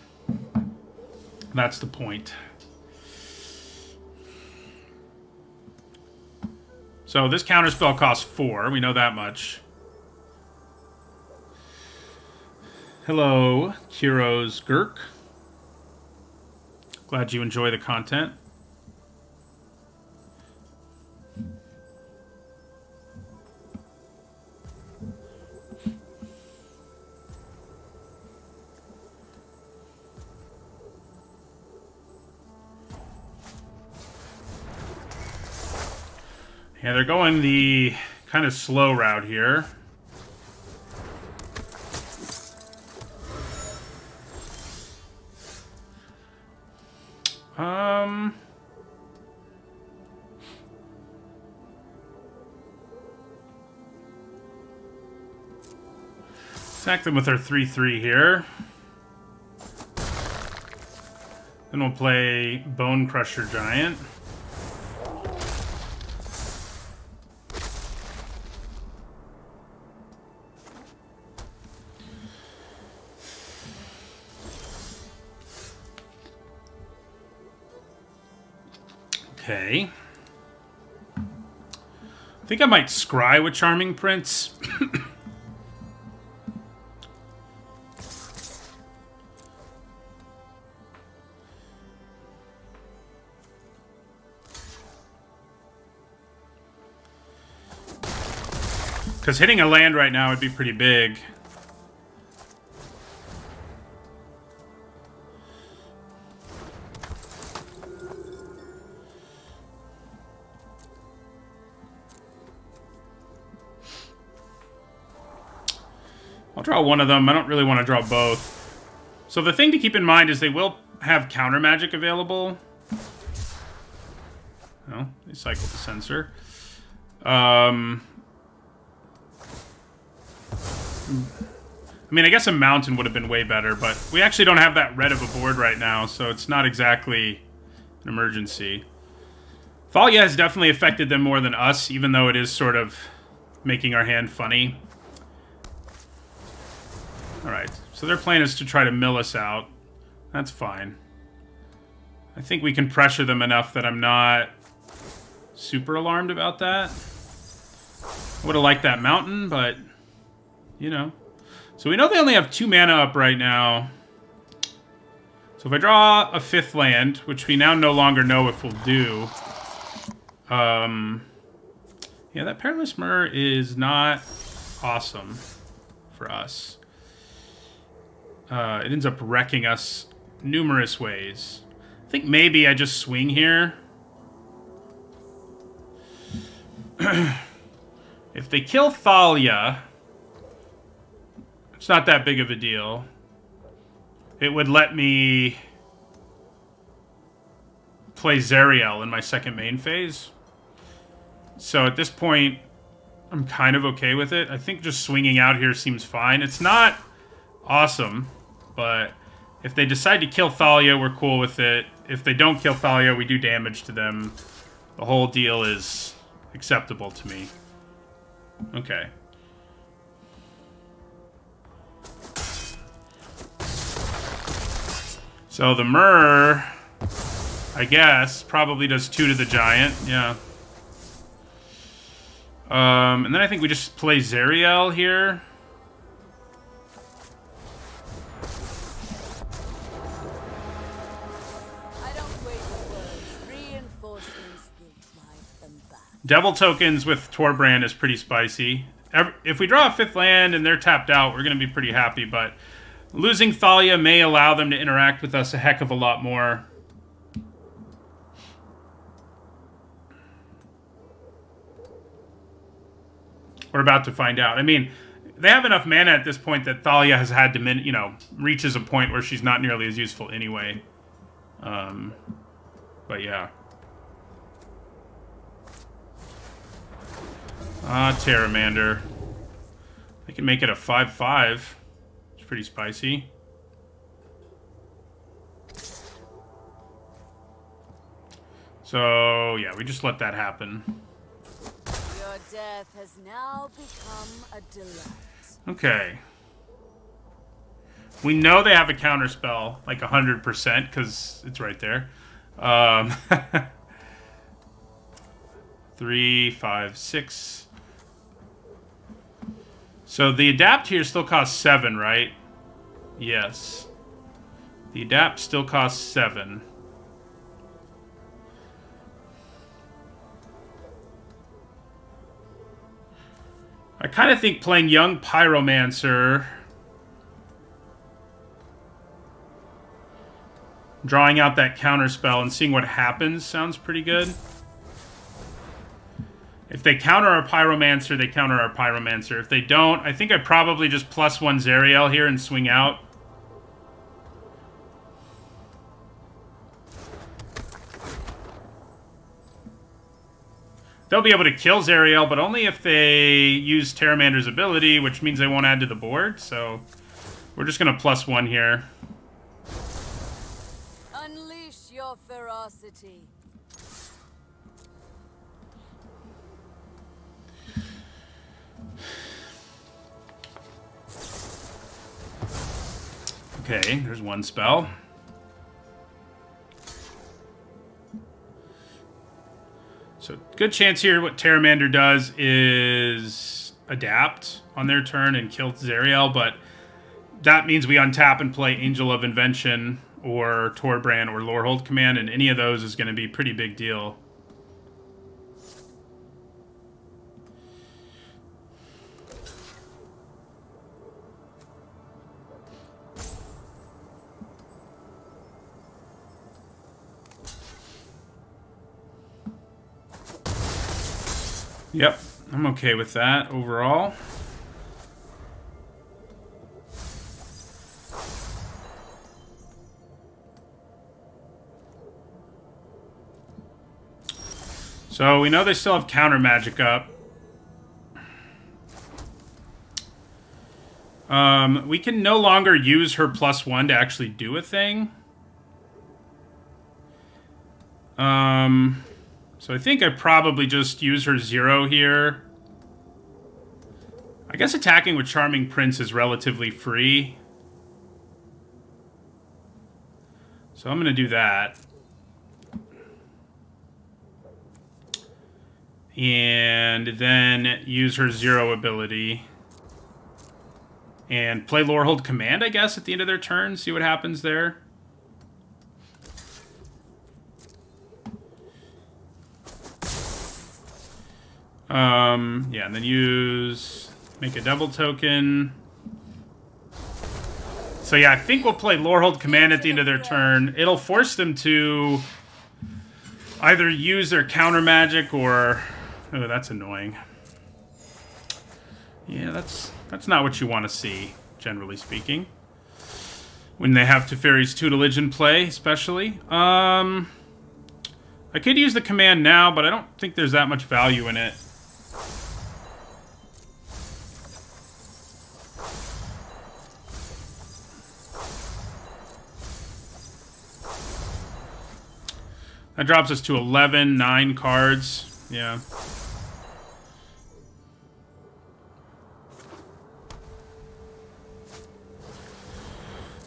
That's the point. So this counterspell costs 4. We know that much. Hello, Kiro's Gurk. Glad you enjoy the content. Yeah, they're going the kind of slow route here. Um... Attack them with our 3-3 here. Then we'll play Bone Crusher Giant. Okay. I think I might scry with Charming Prince. Because hitting a land right now would be pretty big. Draw one of them. I don't really want to draw both. So the thing to keep in mind is they will have counter magic available. Oh, they cycled the Censor. Um, I mean, I guess a mountain would have been way better, but we actually don't have that red of a board right now, so it's not exactly an emergency. Thalia has definitely affected them more than us, even though it is sort of making our hand funny. Alright, so their plan is to try to mill us out. That's fine. I think we can pressure them enough that I'm not super alarmed about that. I would have liked that mountain, but, you know. So we know they only have two mana up right now. So if I draw a fifth land, which we now no longer know if we'll do, um, yeah, that Perilous Myr is not awesome for us. Uh, it ends up wrecking us numerous ways. I think maybe I just swing here. if they kill Thalia, it's not that big of a deal. It would let me play Zariel in my second main phase. So at this point, I'm kind of okay with it. I think just swinging out here seems fine. It's not awesome, but if they decide to kill Thalia, we're cool with it. If they don't kill Thalia, we do damage to them. The whole deal is acceptable to me. Okay. So the Myr, I guess, probably does two to the Giant. Yeah. Um, and then I think we just play Zariel here. Devil tokens with Torbran is pretty spicy. If we draw a fifth land and they're tapped out, we're going to be pretty happy, but Losing Thalia may allow them to interact with us a heck of a lot more. We're about to find out. I mean, they have enough mana at this point that Thalia has had to, you know, reaches a point where she's not nearly as useful anyway. Um, but yeah. Ah, Pteramander. I can make it a 5-5 It's pretty spicy. So, yeah, we just let that happen. Your death has now become a delight. Okay. We know they have a counter spell, like 100%, because it's right there. Um, three, five, six. So the adapt here still costs seven, right? Yes. The adapt still costs seven. I kind of think playing Young Pyromancer... Drawing out that counter spell and seeing what happens sounds pretty good. If they counter our Pyromancer, they counter our Pyromancer. If they don't, I think I probably just plus one Zariel here and swing out. They'll be able to kill Zariel, but only if they use Pteramander's ability, which means they won't add to the board, so... We're just gonna plus one here. Unleash your ferocity. Okay, there's one spell. So good chance here what Pteramander does is adapt on their turn and kill Zariel, but that means we untap and play Angel of Invention or Torbran or Lorehold Command, and any of those is going to be pretty big deal. Yep, I'm okay with that overall. So we know they still have counter magic up. Um, we can no longer use her plus one to actually do a thing. Um so I think I probably just use her zero here. I guess attacking with Charming Prince is relatively free. So I'm going to do that. And then use her zero ability. And play Lorehold Command, I guess, at the end of their turn. See what happens there. Um, yeah, and then use... Make a double token. So yeah, I think we'll play Lorehold Command at the end of their turn. It'll force them to either use their counter magic or... Oh, that's annoying. Yeah, that's that's not what you want to see, generally speaking. When they have Teferi's tutelage in play, especially. Um, I could use the command now, but I don't think there's that much value in it. That drops us to 11, 9 cards. Yeah.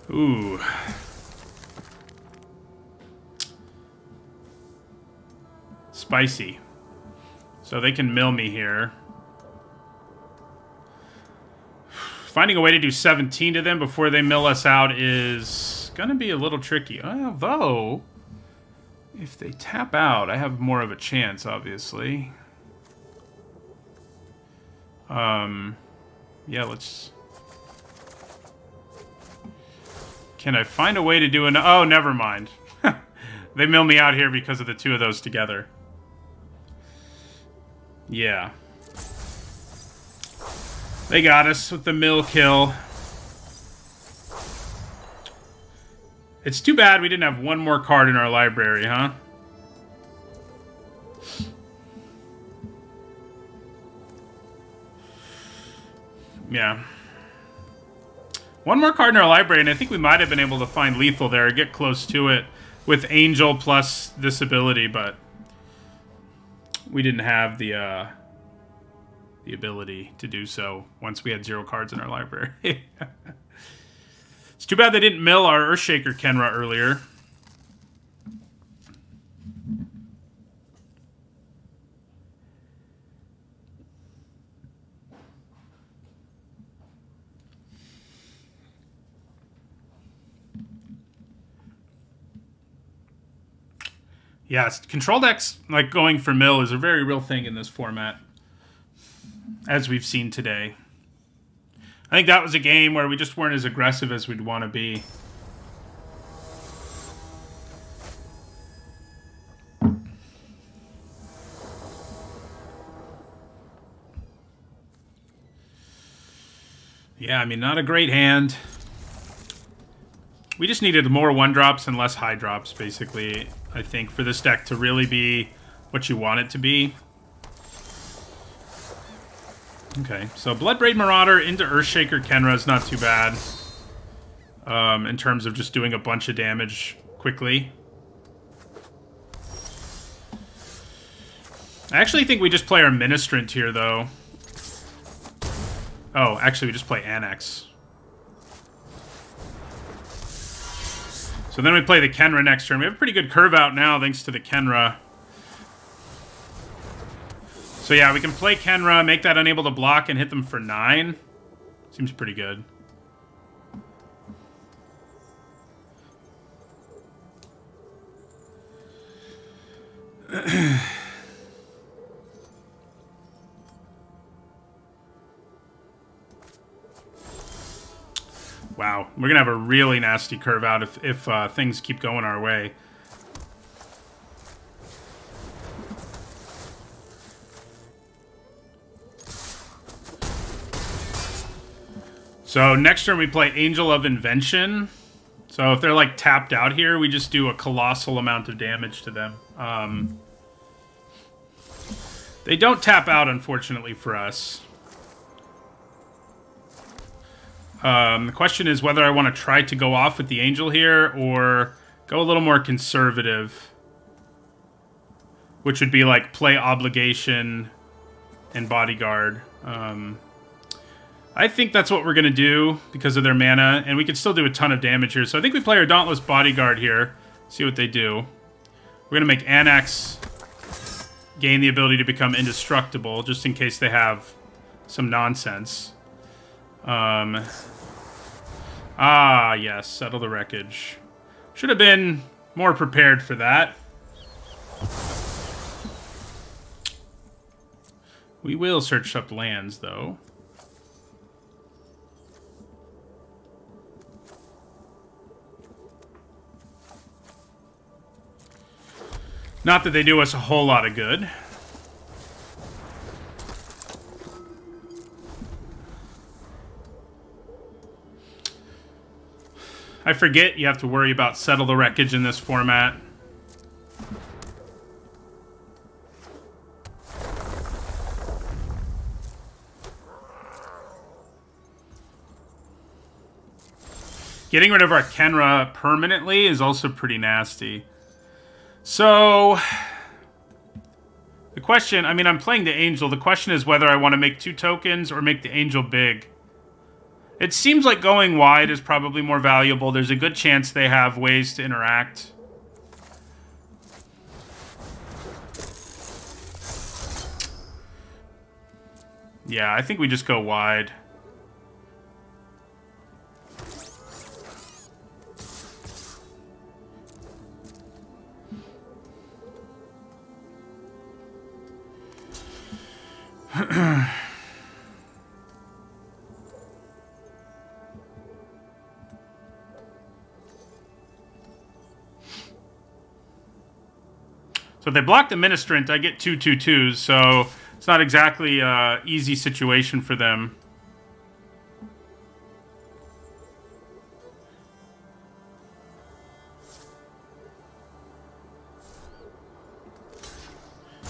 Ooh. Spicy. So they can mill me here. Finding a way to do 17 to them before they mill us out is going to be a little tricky. Although... If they tap out, I have more of a chance, obviously. Um, yeah, let's... Can I find a way to do an... Oh, never mind. they mill me out here because of the two of those together. Yeah. They got us with the mill kill. It's too bad we didn't have one more card in our library, huh? Yeah. One more card in our library, and I think we might have been able to find lethal there, get close to it with Angel plus this ability, but we didn't have the uh, the ability to do so once we had zero cards in our library. It's too bad they didn't mill our Earthshaker Khenra earlier. Yes, control decks, like going for mill, is a very real thing in this format, as we've seen today. I think that was a game where we just weren't as aggressive as we'd want to be. Yeah, I mean, not a great hand. We just needed more one-drops and less high drops, basically, I think, for this deck to really be what you want it to be. Okay, so Bloodbraid Marauder into Earthshaker Khenra is not too bad. Um, in terms of just doing a bunch of damage quickly. I actually think we just play our Ministrant here, though. Oh, actually, we just play Anax. So then we play the Khenra next turn. We have a pretty good curve out now, thanks to the Khenra. So yeah, we can play Khenra, make that unable to block, and hit them for 9. Seems pretty good. wow, we're going to have a really nasty curve out if, if uh, things keep going our way. So next turn we play Angel of Invention. So if they're like tapped out here, we just do a colossal amount of damage to them. Um, They don't tap out, unfortunately, for us. Um, the question is whether I want to try to go off with the Angel here or go a little more conservative. Which would be like play Obligation and Bodyguard. Um, I think that's what we're going to do because of their mana, and we can still do a ton of damage here. So I think we play our Dauntless Bodyguard here, see what they do. We're going to make Anax gain the ability to become indestructible, just in case they have some nonsense. Um, ah, yes, settle the wreckage. Should have been more prepared for that. We will search up lands, though. Not that they do us a whole lot of good. I forget you have to worry about settle the wreckage in this format. Getting rid of our Khenra permanently is also pretty nasty. So, the question, I mean, I'm playing the Angel. The question is whether I want to make two tokens or make the Angel big. It seems like going wide is probably more valuable. There's a good chance they have ways to interact. Yeah, I think we just go wide. So if they block the Ministrant, I get two two twos, so it's not exactly an easy situation for them.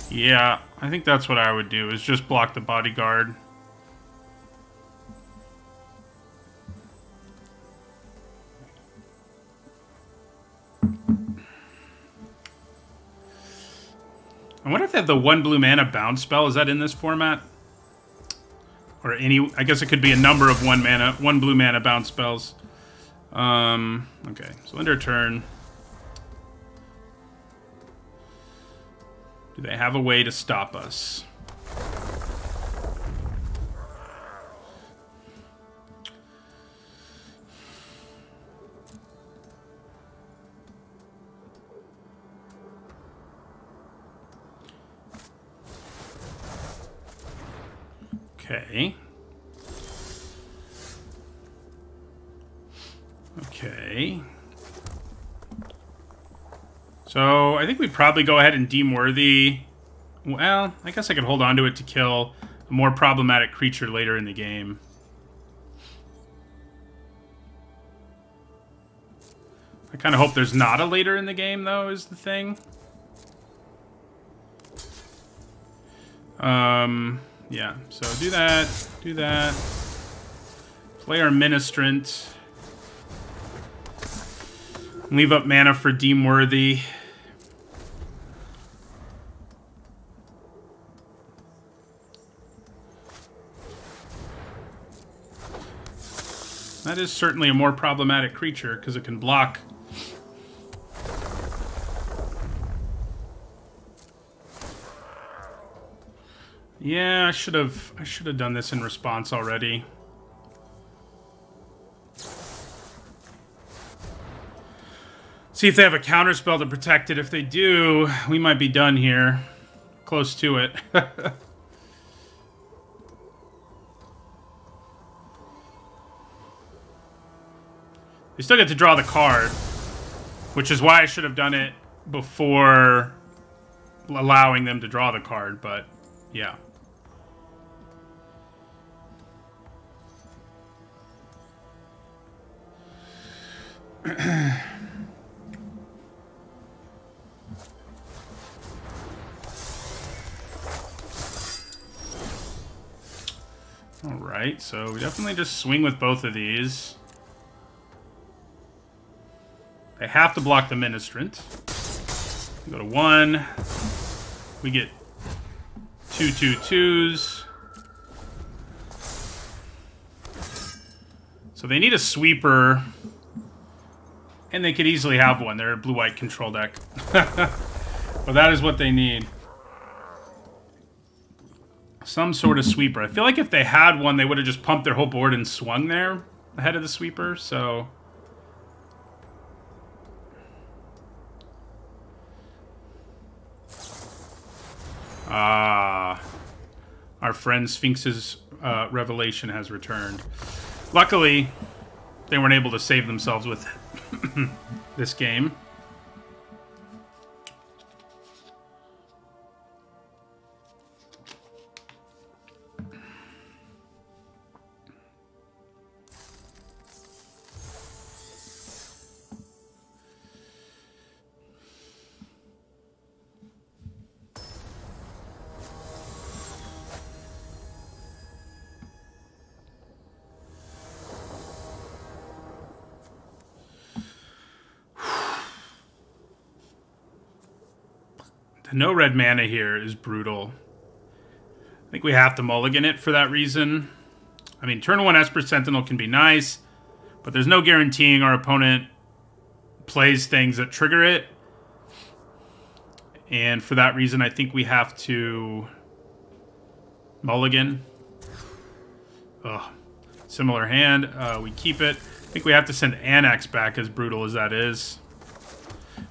Yeah, I think that's what I would do, is just block the bodyguard. I wonder if they have the one blue mana bounce spell. Is that in this format? Or any... I guess it could be a number of one mana, one blue mana bounce spells. Um, okay, so end turn. Do they have a way to stop us? Okay. Okay. So, I think we'd probably go ahead and deem worthy... Well, I guess I could hold on to it to kill a more problematic creature later in the game. I kind of hope there's not a later in the game, though, is the thing. Um... Yeah, so do that, do that. Play our Ministrant. Leave up mana for Deem That is certainly a more problematic creature because it can block Yeah, I should have I should have done this in response already. See if they have a counterspell to protect it. If they do, we might be done here. Close to it. they still get to draw the card. Which is why I should have done it before allowing them to draw the card, but yeah. Alright, so we definitely just swing with both of these. They have to block the Ministrant. Go to one. We get two, two, twos. So they need a sweeper. And they could easily have one. They're a blue-white control deck. but that is what they need. Some sort of sweeper. I feel like if they had one, they would have just pumped their whole board and swung there ahead of the sweeper, so... Ah, our friend Sphinx's uh, revelation has returned. Luckily, they weren't able to save themselves with this game. No red mana here is brutal. I think we have to mulligan it for that reason. I mean, turn 1 Esper Sentinel can be nice, but there's no guaranteeing our opponent plays things that trigger it. And for that reason, I think we have to mulligan. Ugh. Similar hand. Uh, we keep it. I think we have to send Anax back, as brutal as that is.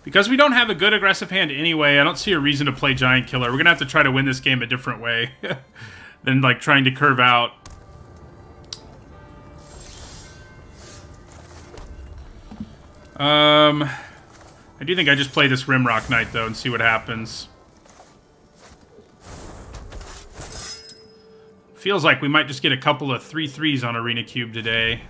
Because we don't have a good aggressive hand anyway, I don't see a reason to play Giant Killer. We're going to have to try to win this game a different way than, like, trying to curve out. Um, I do think I just play this Rimrock Knight, though, and see what happens. Feels like we might just get a couple of 3-3s on Arena Cube today.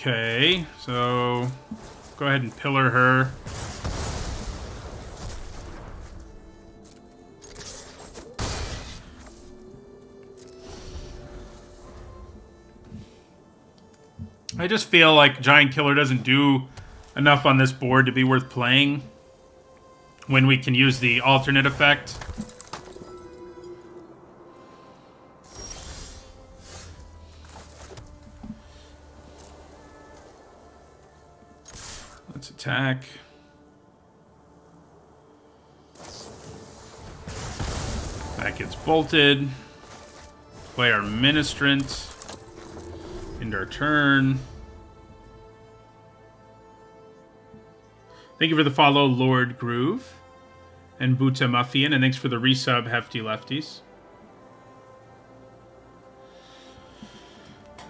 Okay, so go ahead and pillar her. I just feel like Giant Killer doesn't do enough on this board to be worth playing when we can use the alternate effect. Attack. That gets bolted. Play our Ministrant. End our turn. Thank you for the follow, Lord Groove. And Buta Muffian. And thanks for the resub, Hefty Lefties.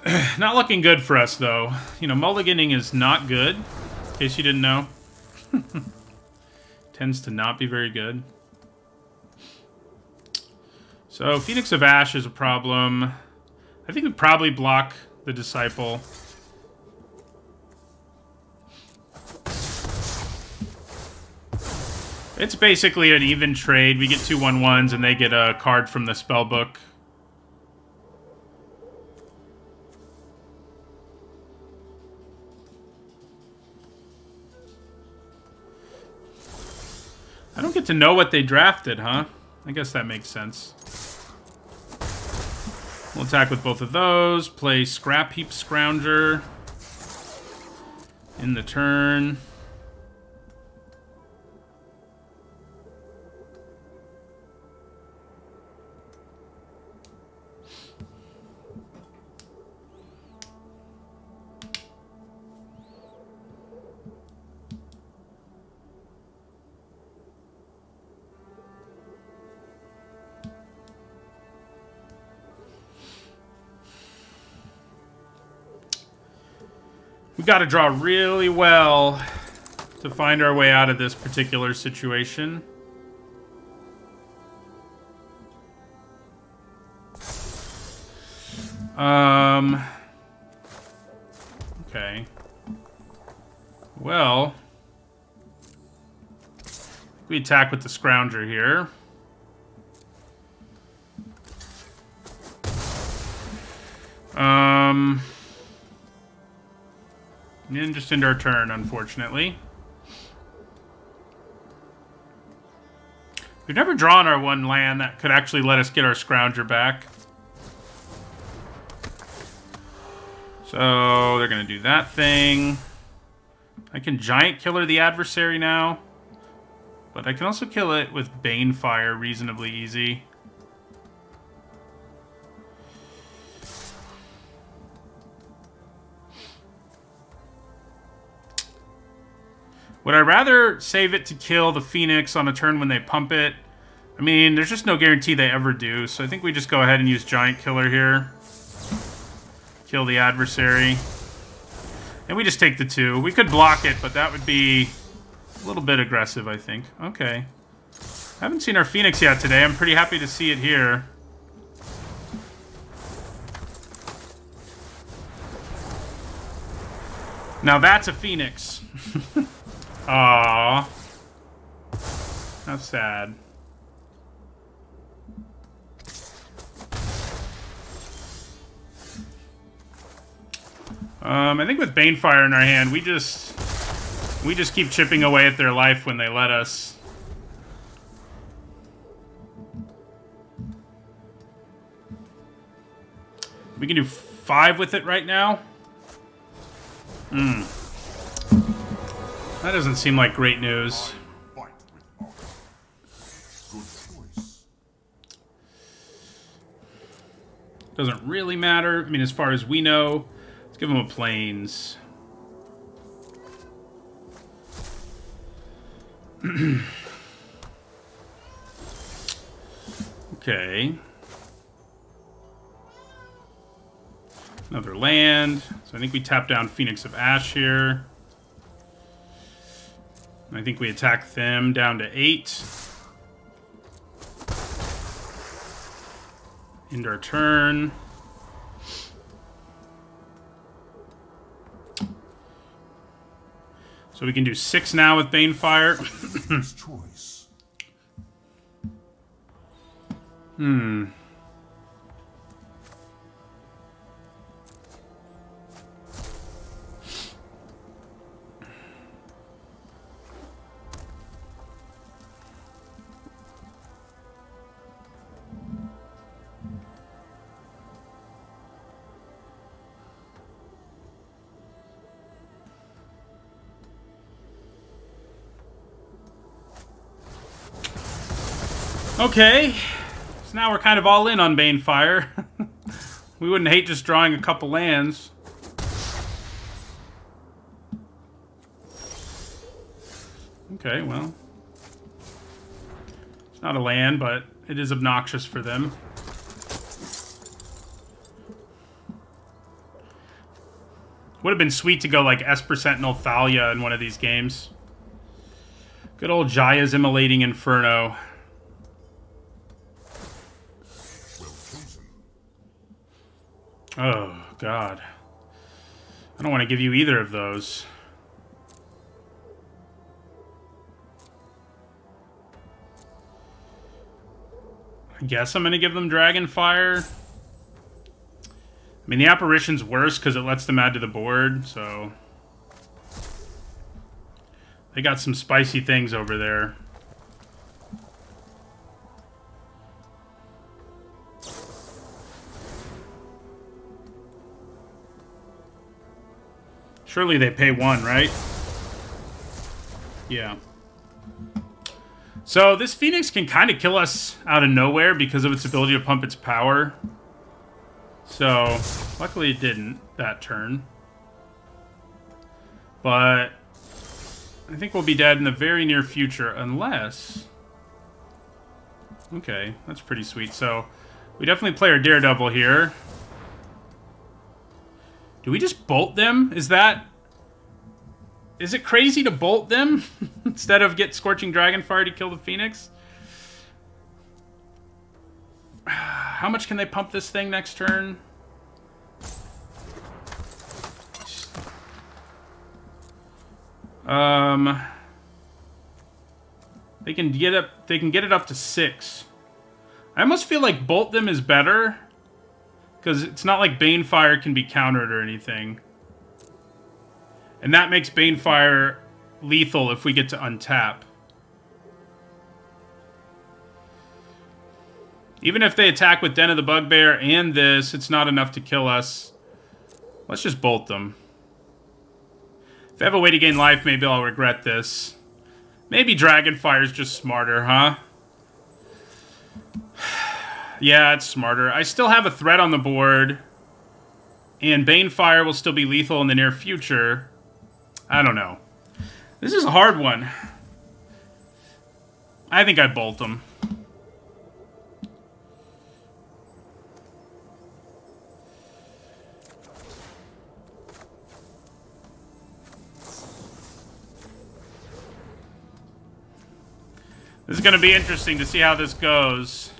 not looking good for us, though. You know, mulliganing is not good case you didn't know. Tends to not be very good. So, Phoenix of Ash is a problem. I think we probably block the Disciple. It's basically an even trade. We get two one ones, and they get a card from the spell book. To know what they drafted, huh? I guess that makes sense. We'll attack with both of those. Play Scrapheap Scrounger in the turn. Got to draw really well to find our way out of this particular situation. Um. Okay. Well. We attack with the Scrounger here. Um, and just end our turn, unfortunately. We've never drawn our one land that could actually let us get our Scrounger back. So they're going to do that thing. I can Giant Killer the adversary now. But I can also kill it with Banefire reasonably easy. Would I rather save it to kill the Phoenix on a turn when they pump it? I mean, there's just no guarantee they ever do, so I think we just go ahead and use Giant Killer here. Kill the adversary. And we just take the two. We could block it, but that would be a little bit aggressive, I think. Okay. I haven't seen our Phoenix yet today. I'm pretty happy to see it here. Now that's a Phoenix. Aww. That's sad. Um, I think with Banefire in our hand, we just we just keep chipping away at their life when they let us. We can do five with it right now. Hmm. That doesn't seem like great news. Doesn't really matter. I mean, as far as we know, let's give him a plains. okay. Another land. So I think we tap down Phoenix of Ash here. I think we attack them down to eight. End our turn. So we can do six now with Banefire. hmm. Okay. So now we're kind of all in on Banefire. we wouldn't hate just drawing a couple lands. Okay, well. It's not a land, but it is obnoxious for them. Would have been sweet to go like Esper Sentinel Thalia in one of these games. Good old Jaya's Immolating Inferno. God. I don't want to give you either of those. I guess I'm going to give them Dragonfire. I mean, the Apparition's worse because it lets them add to the board, so... They got some spicy things over there. Surely they pay one, right? Yeah. So this Phoenix can kind of kill us out of nowhere because of its ability to pump its power. So, luckily it didn't that turn. But I think we'll be dead in the very near future unless... Okay, that's pretty sweet. So, we definitely play our Daredevil here. Do we just bolt them? Is that... Is it crazy to bolt them instead of get Scorching Dragonfire to kill the Phoenix? How much can they pump this thing next turn? Um... They can get up. They can get it up to six. I almost feel like bolt them is better because it's not like Banefire can be countered or anything, and that makes Banefire lethal if we get to untap. Even if they attack with Den of the Bugbear and this, it's not enough to kill us. Let's just bolt them. If I have a way to gain life, maybe I'll regret this. Maybe Dragonfire's just smarter, huh? Yeah, it's smarter. I still have a threat on the board. And Banefire will still be lethal in the near future. I don't know. This is a hard one. I think I bolt them. This is going to be interesting to see how this goes.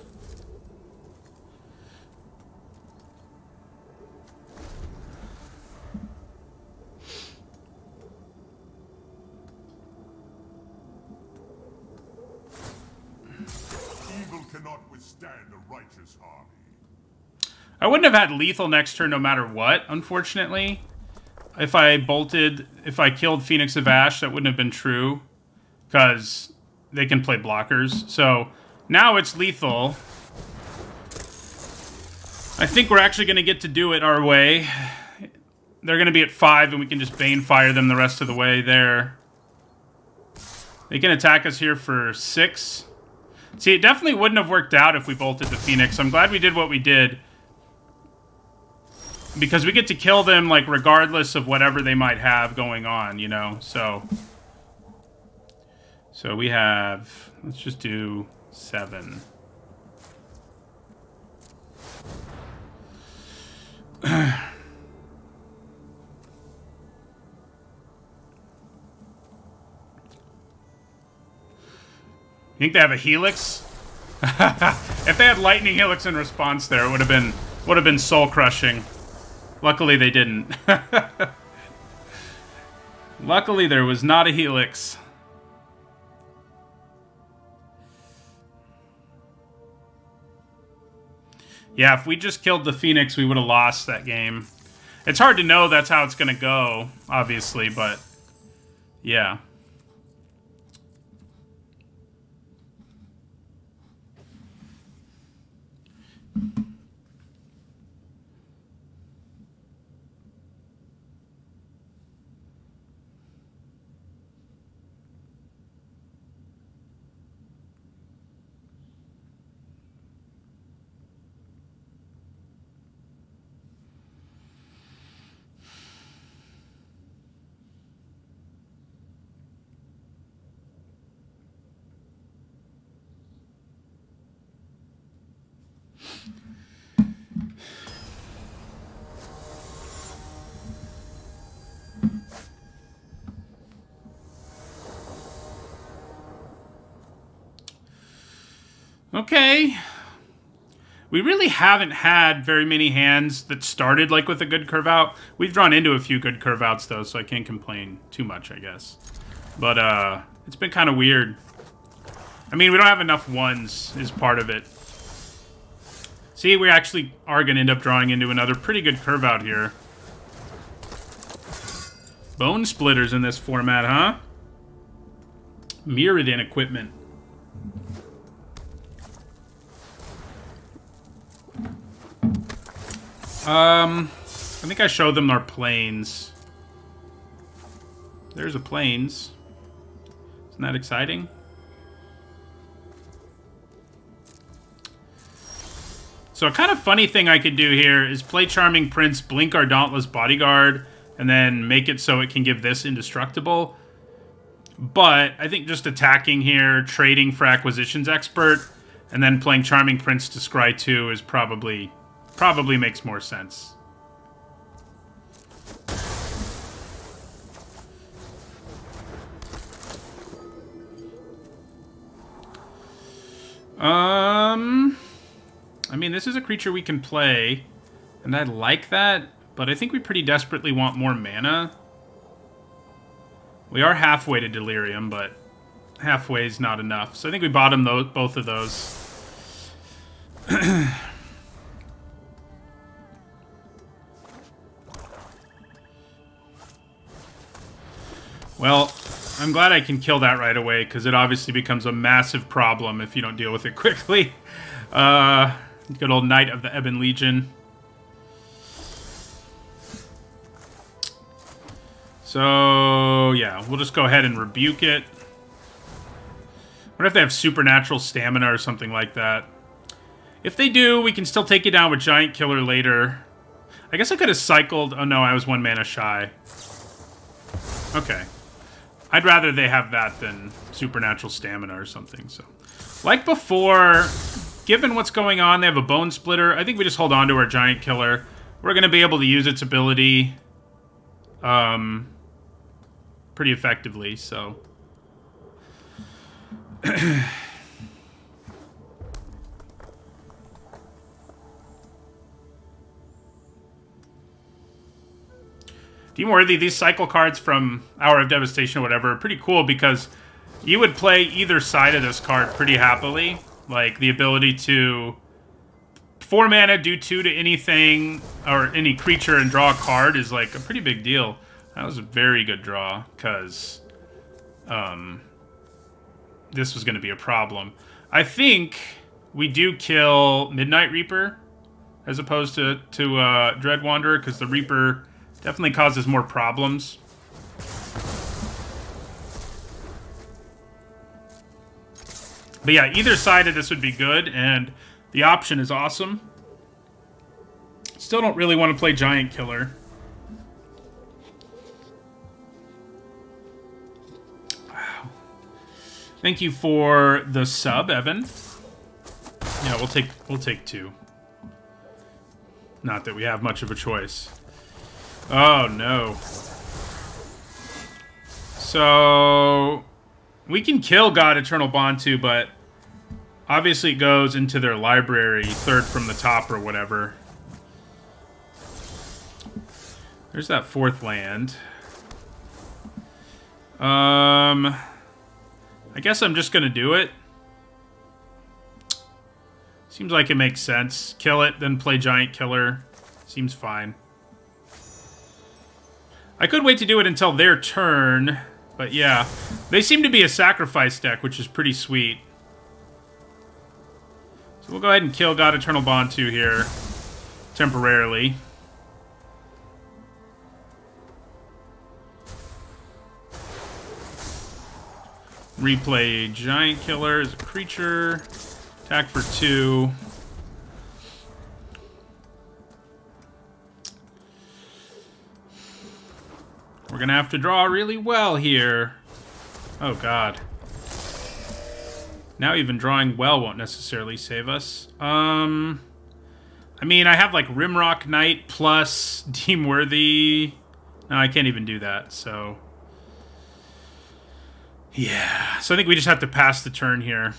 Withstand a righteous army. I wouldn't have had lethal next turn no matter what, unfortunately. If I bolted, if I killed Phoenix of Ash, that wouldn't have been true. Because they can play blockers. So now it's lethal. I think we're actually going to get to do it our way. They're going to be at 5, and we can just Banefire them the rest of the way there. They can attack us here for 6. See, it definitely wouldn't have worked out if we bolted the Phoenix. I'm glad we did what we did. Because we get to kill them, like, regardless of whatever they might have going on, you know? So... So we have, let's just do seven. you think they have a helix? if they had lightning helix in response there, it would have been would have been soul crushing. Luckily they didn't. Luckily there was not a helix. Yeah, if we just killed the Phoenix, we would have lost that game. It's hard to know that's how it's going to go, obviously, but yeah. Okay. We really haven't had very many hands that started like with a good curve out. We've drawn into a few good curve outs though, so I can't complain too much, I guess. But uh it's been kind of weird. I mean, we don't have enough ones is part of it. See, we actually are going to end up drawing into another pretty good curve out here. Bonesplitters in this format, huh? Mirrodin equipment. Um, I think I showed them our plains. There's a plains. Isn't that exciting? So a kind of funny thing I could do here is play Charming Prince, blink our Dauntless Bodyguard, and then make it so it can give this indestructible. But I think just attacking here, trading for Acquisitions Expert, and then playing Charming Prince to scry 2 is probably probably makes more sense. Um, I mean, this is a creature we can play, and I like that, but I think we pretty desperately want more mana. We are halfway to Delirium, but halfway is not enough. So I think we bottom those, both of those. well, I'm glad I can kill that right away, because it obviously becomes a massive problem if you don't deal with it quickly. Uh, good old Knight of the Ebon Legion. So, yeah, we'll just go ahead and rebuke it. What if they have supernatural stamina or something like that? If they do, we can still take you down with Giant Killer later. I guess I could have cycled... Oh, no, I was one mana shy. Okay. I'd rather they have that than supernatural stamina or something, so... Like before, given what's going on, they have a Bonesplitter. I think we just hold on to our Giant Killer. We're going to be able to use its ability um, pretty effectively, so... Deem Worthy, these cycle cards from Hour of Devastation or whatever are pretty cool because you would play either side of this card pretty happily. Like, the ability to... Four mana, do two to anything, or any creature and draw a card is, like, a pretty big deal. That was a very good draw, because... Um, this was going to be a problem. I think we do kill Midnight Reaper as opposed to, to uh, Dread Wanderer, because the Reaper definitely causes more problems. But yeah, either side of this would be good, and the option is awesome. Still don't really want to play Giant Killer. Wow. Thank you for the sub, Evan. Yeah, we'll take we'll take two. Not that we have much of a choice. Oh no. So we can kill God Eternal Bontu, but obviously it goes into their library, third from the top or whatever. There's that fourth land. Um, I guess I'm just gonna do it. Seems like it makes sense. Kill it, then play Giant Killer. Seems fine. I could wait to do it until their turn, but yeah. They seem to be a sacrifice deck, which is pretty sweet. So we'll go ahead and kill God Eternal Bontu here, temporarily. Replay Giant Killer as a creature. Attack for two. We're gonna have to draw really well here. Oh god. Now even drawing well won't necessarily save us. Um, I mean, I have like Rimrock Knight plus Deem Worthy. No, I can't even do that, so... Yeah, so I think we just have to pass the turn here.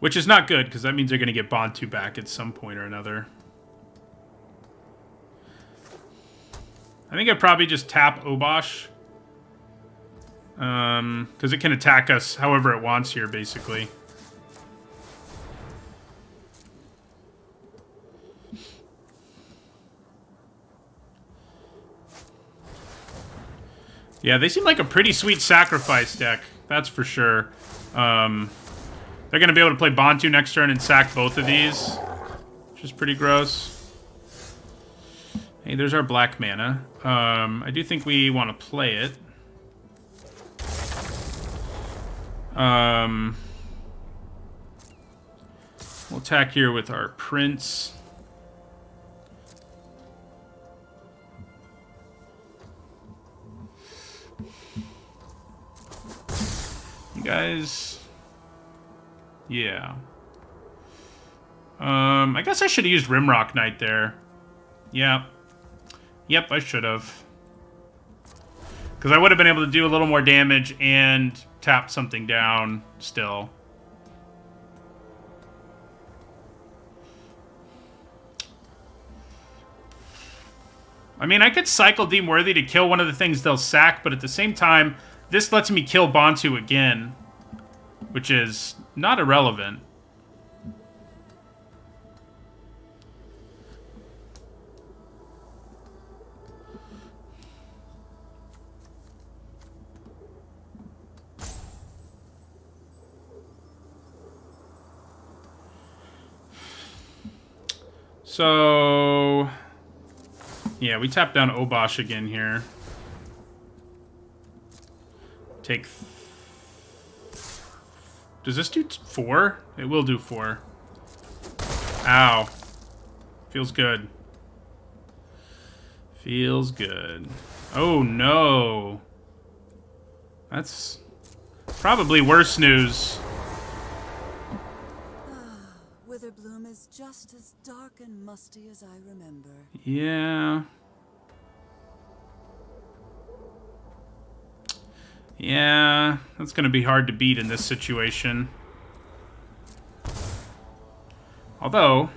Which is not good, because that means they're going to get Bontu back at some point or another. I think I'd probably just tap Obosh. Um, because it can attack us however it wants here, basically. Yeah, they seem like a pretty sweet sacrifice deck. That's for sure. Um, they're going to be able to play Bontu next turn and sack both of these. Which is pretty gross. Hey, there's our black mana. Um, I do think we want to play it. Um, we'll attack here with our prince. You guys... Yeah. Um, I guess I should have used Rimrock Knight there. Yeah. Yep, I should have. Because I would have been able to do a little more damage and tap something down still. I mean, I could cycle Deem Worthy to kill one of the things they'll sack, but at the same time, this lets me kill Bontu again, which is not irrelevant. So, yeah, we tap down Obosh again here. Take. Does this do four? It will do four. Ow. Feels good. Feels good. Oh no. That's probably worse news. Witherbloom is just as dark and musty as I remember. Yeah. Yeah, that's going to be hard to beat in this situation. Although,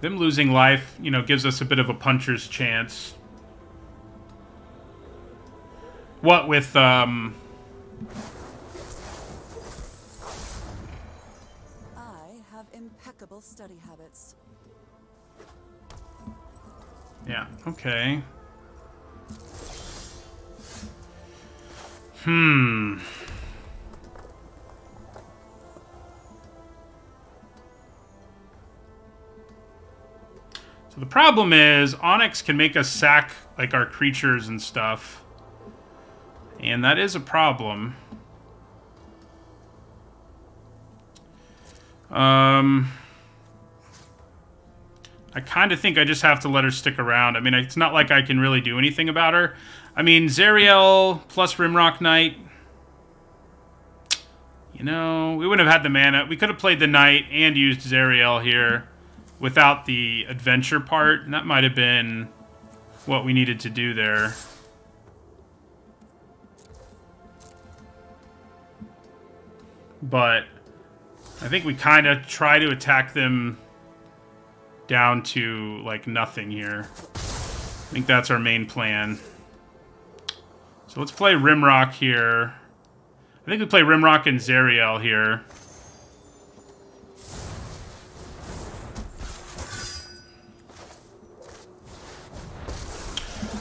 them losing life, you know, gives us a bit of a puncher's chance. What with, um... study habits. Yeah, okay. Hmm. So the problem is, Onyx can make us sack, like, our creatures and stuff. And that is a problem. Um... I kind of think I just have to let her stick around. I mean, it's not like I can really do anything about her. I mean, Zariel plus Rimrock Knight. You know, we wouldn't have had the mana. We could have played the Knight and used Zariel here without the adventure part. And that might have been what we needed to do there. But I think we kind of try to attack them down to, like, nothing here. I think that's our main plan. So let's play Rimrock here. I think we play Rimrock and Zariel here.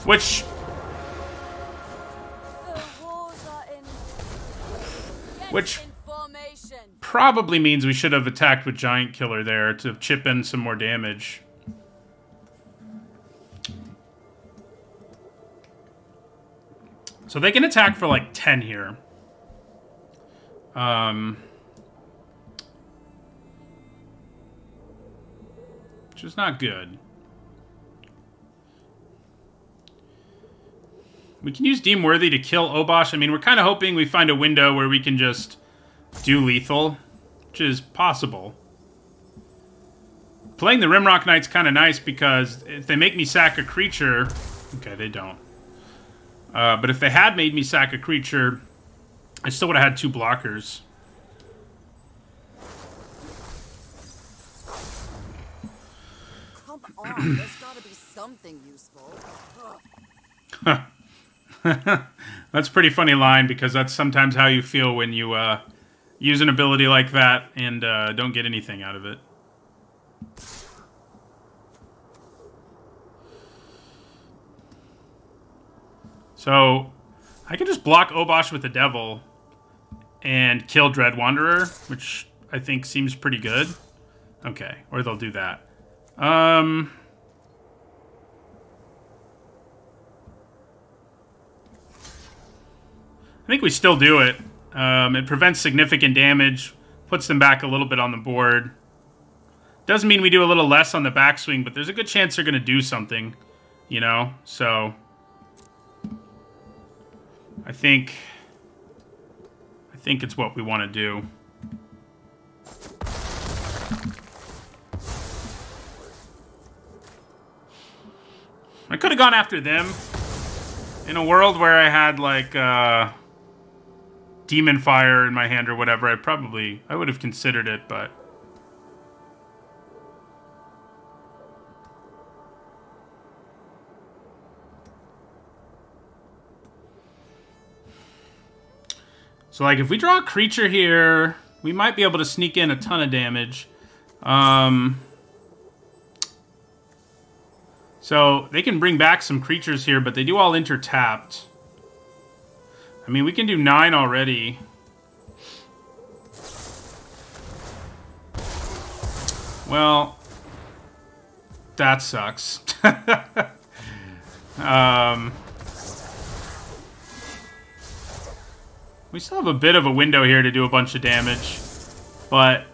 Which... Which probably means we should have attacked with Giant Killer there to chip in some more damage. So they can attack for like 10 here. Um, which is not good. We can use Deem Worthy to kill Obosh. I mean, we're kind of hoping we find a window where we can just do lethal, which is possible. Playing the Rimrock Knight's kind of nice because if they make me sack a creature... Okay, they don't. Uh, but if they had made me sack a creature, I still would have had two blockers. Come on, there's gotta be something useful. that's a pretty funny line because that's sometimes how you feel when you uh, use an ability like that and uh, don't get anything out of it. So, I can just block Obosh with the Devil and kill Dread Wanderer, which I think seems pretty good. Okay, or they'll do that. Um... I think we still do it. Um, it prevents significant damage, puts them back a little bit on the board. Doesn't mean we do a little less on the backswing, but there's a good chance they're going to do something, you know? So, I think... I think it's what we want to do. I could have gone after them. In a world where I had, like, uh demon fire in my hand or whatever, I probably I would have considered it, but So like if we draw a creature here, we might be able to sneak in a ton of damage. Um, so they can bring back some creatures here, but they do all intertapped. I mean, we can do nine already. Well, that sucks. um, we still have a bit of a window here to do a bunch of damage, but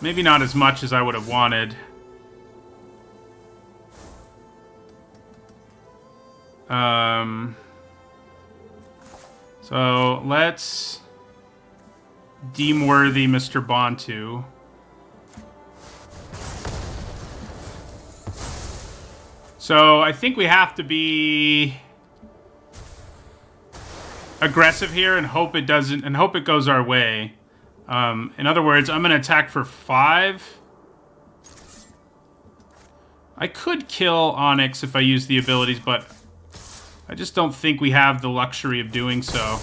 maybe not as much as I would have wanted. Um, so let's deem worthy Mr. Bontu. So I think we have to be aggressive here and hope it doesn't and hope it goes our way. Um, in other words, I'm going to attack for five. I could kill Anax if I use the abilities, but I just don't think we have the luxury of doing so.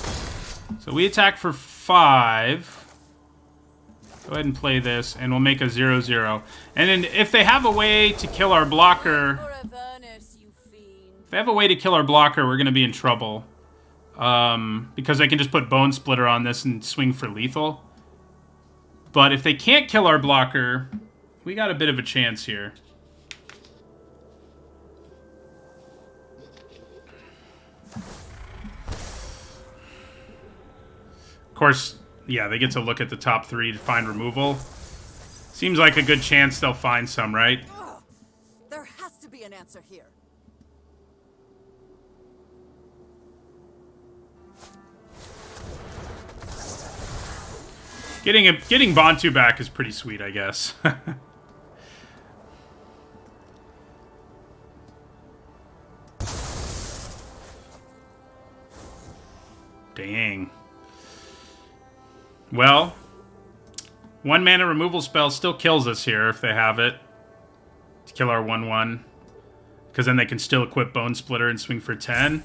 So we attack for five. Go ahead and play this, and we'll make a 0-0. And then if they have a way to kill our blocker... If they have a way to kill our blocker, we're going to be in trouble. Um, because I can just put Bonesplitter on this and swing for lethal. But if they can't kill our blocker, we got a bit of a chance here. Course, yeah, they get to look at the top three to find removal. Seems like a good chance they'll find some, right? Oh, there has to be an answer here. Getting a, getting Bontu back is pretty sweet, I guess. Dang. Well, one mana removal spell still kills us here if they have it. To kill our 1-1. Because then they can still equip Bonesplitter and swing for 10.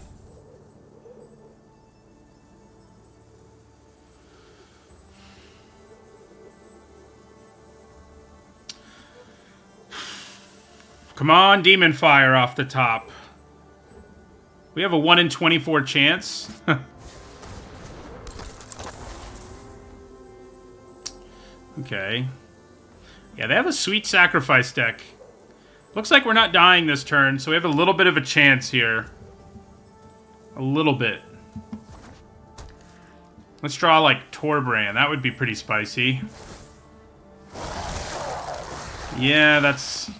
Come on, Demon Fire off the top. We have a 1 in 24 chance. okay. Yeah, they have a sweet sacrifice deck. Looks like we're not dying this turn, so we have a little bit of a chance here. A little bit. Let's draw, like, Torbran. That would be pretty spicy. Yeah, that's...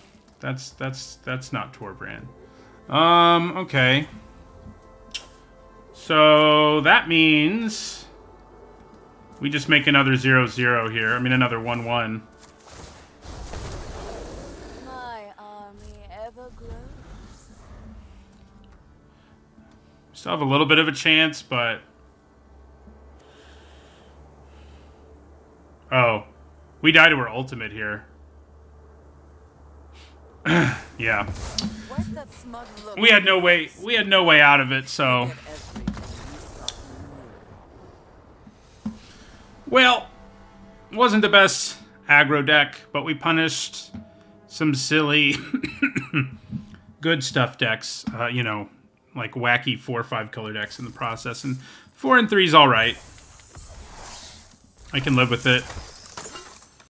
That's, that's, that's not Torbran. Um, okay. So, that means... We just make another 0-0 here. I mean, another 1-1. My army. Still have a little bit of a chance, but... Oh. We die to our ultimate here. yeah. Where's that smug look? We had no way we had no way out of it, so Get everything you thought you knew. Well, wasn't the best aggro deck, but we punished some silly good stuff decks, uh, you know, like wacky 4 or 5 color decks in the process and 4 and 3 is all right. I can live with it.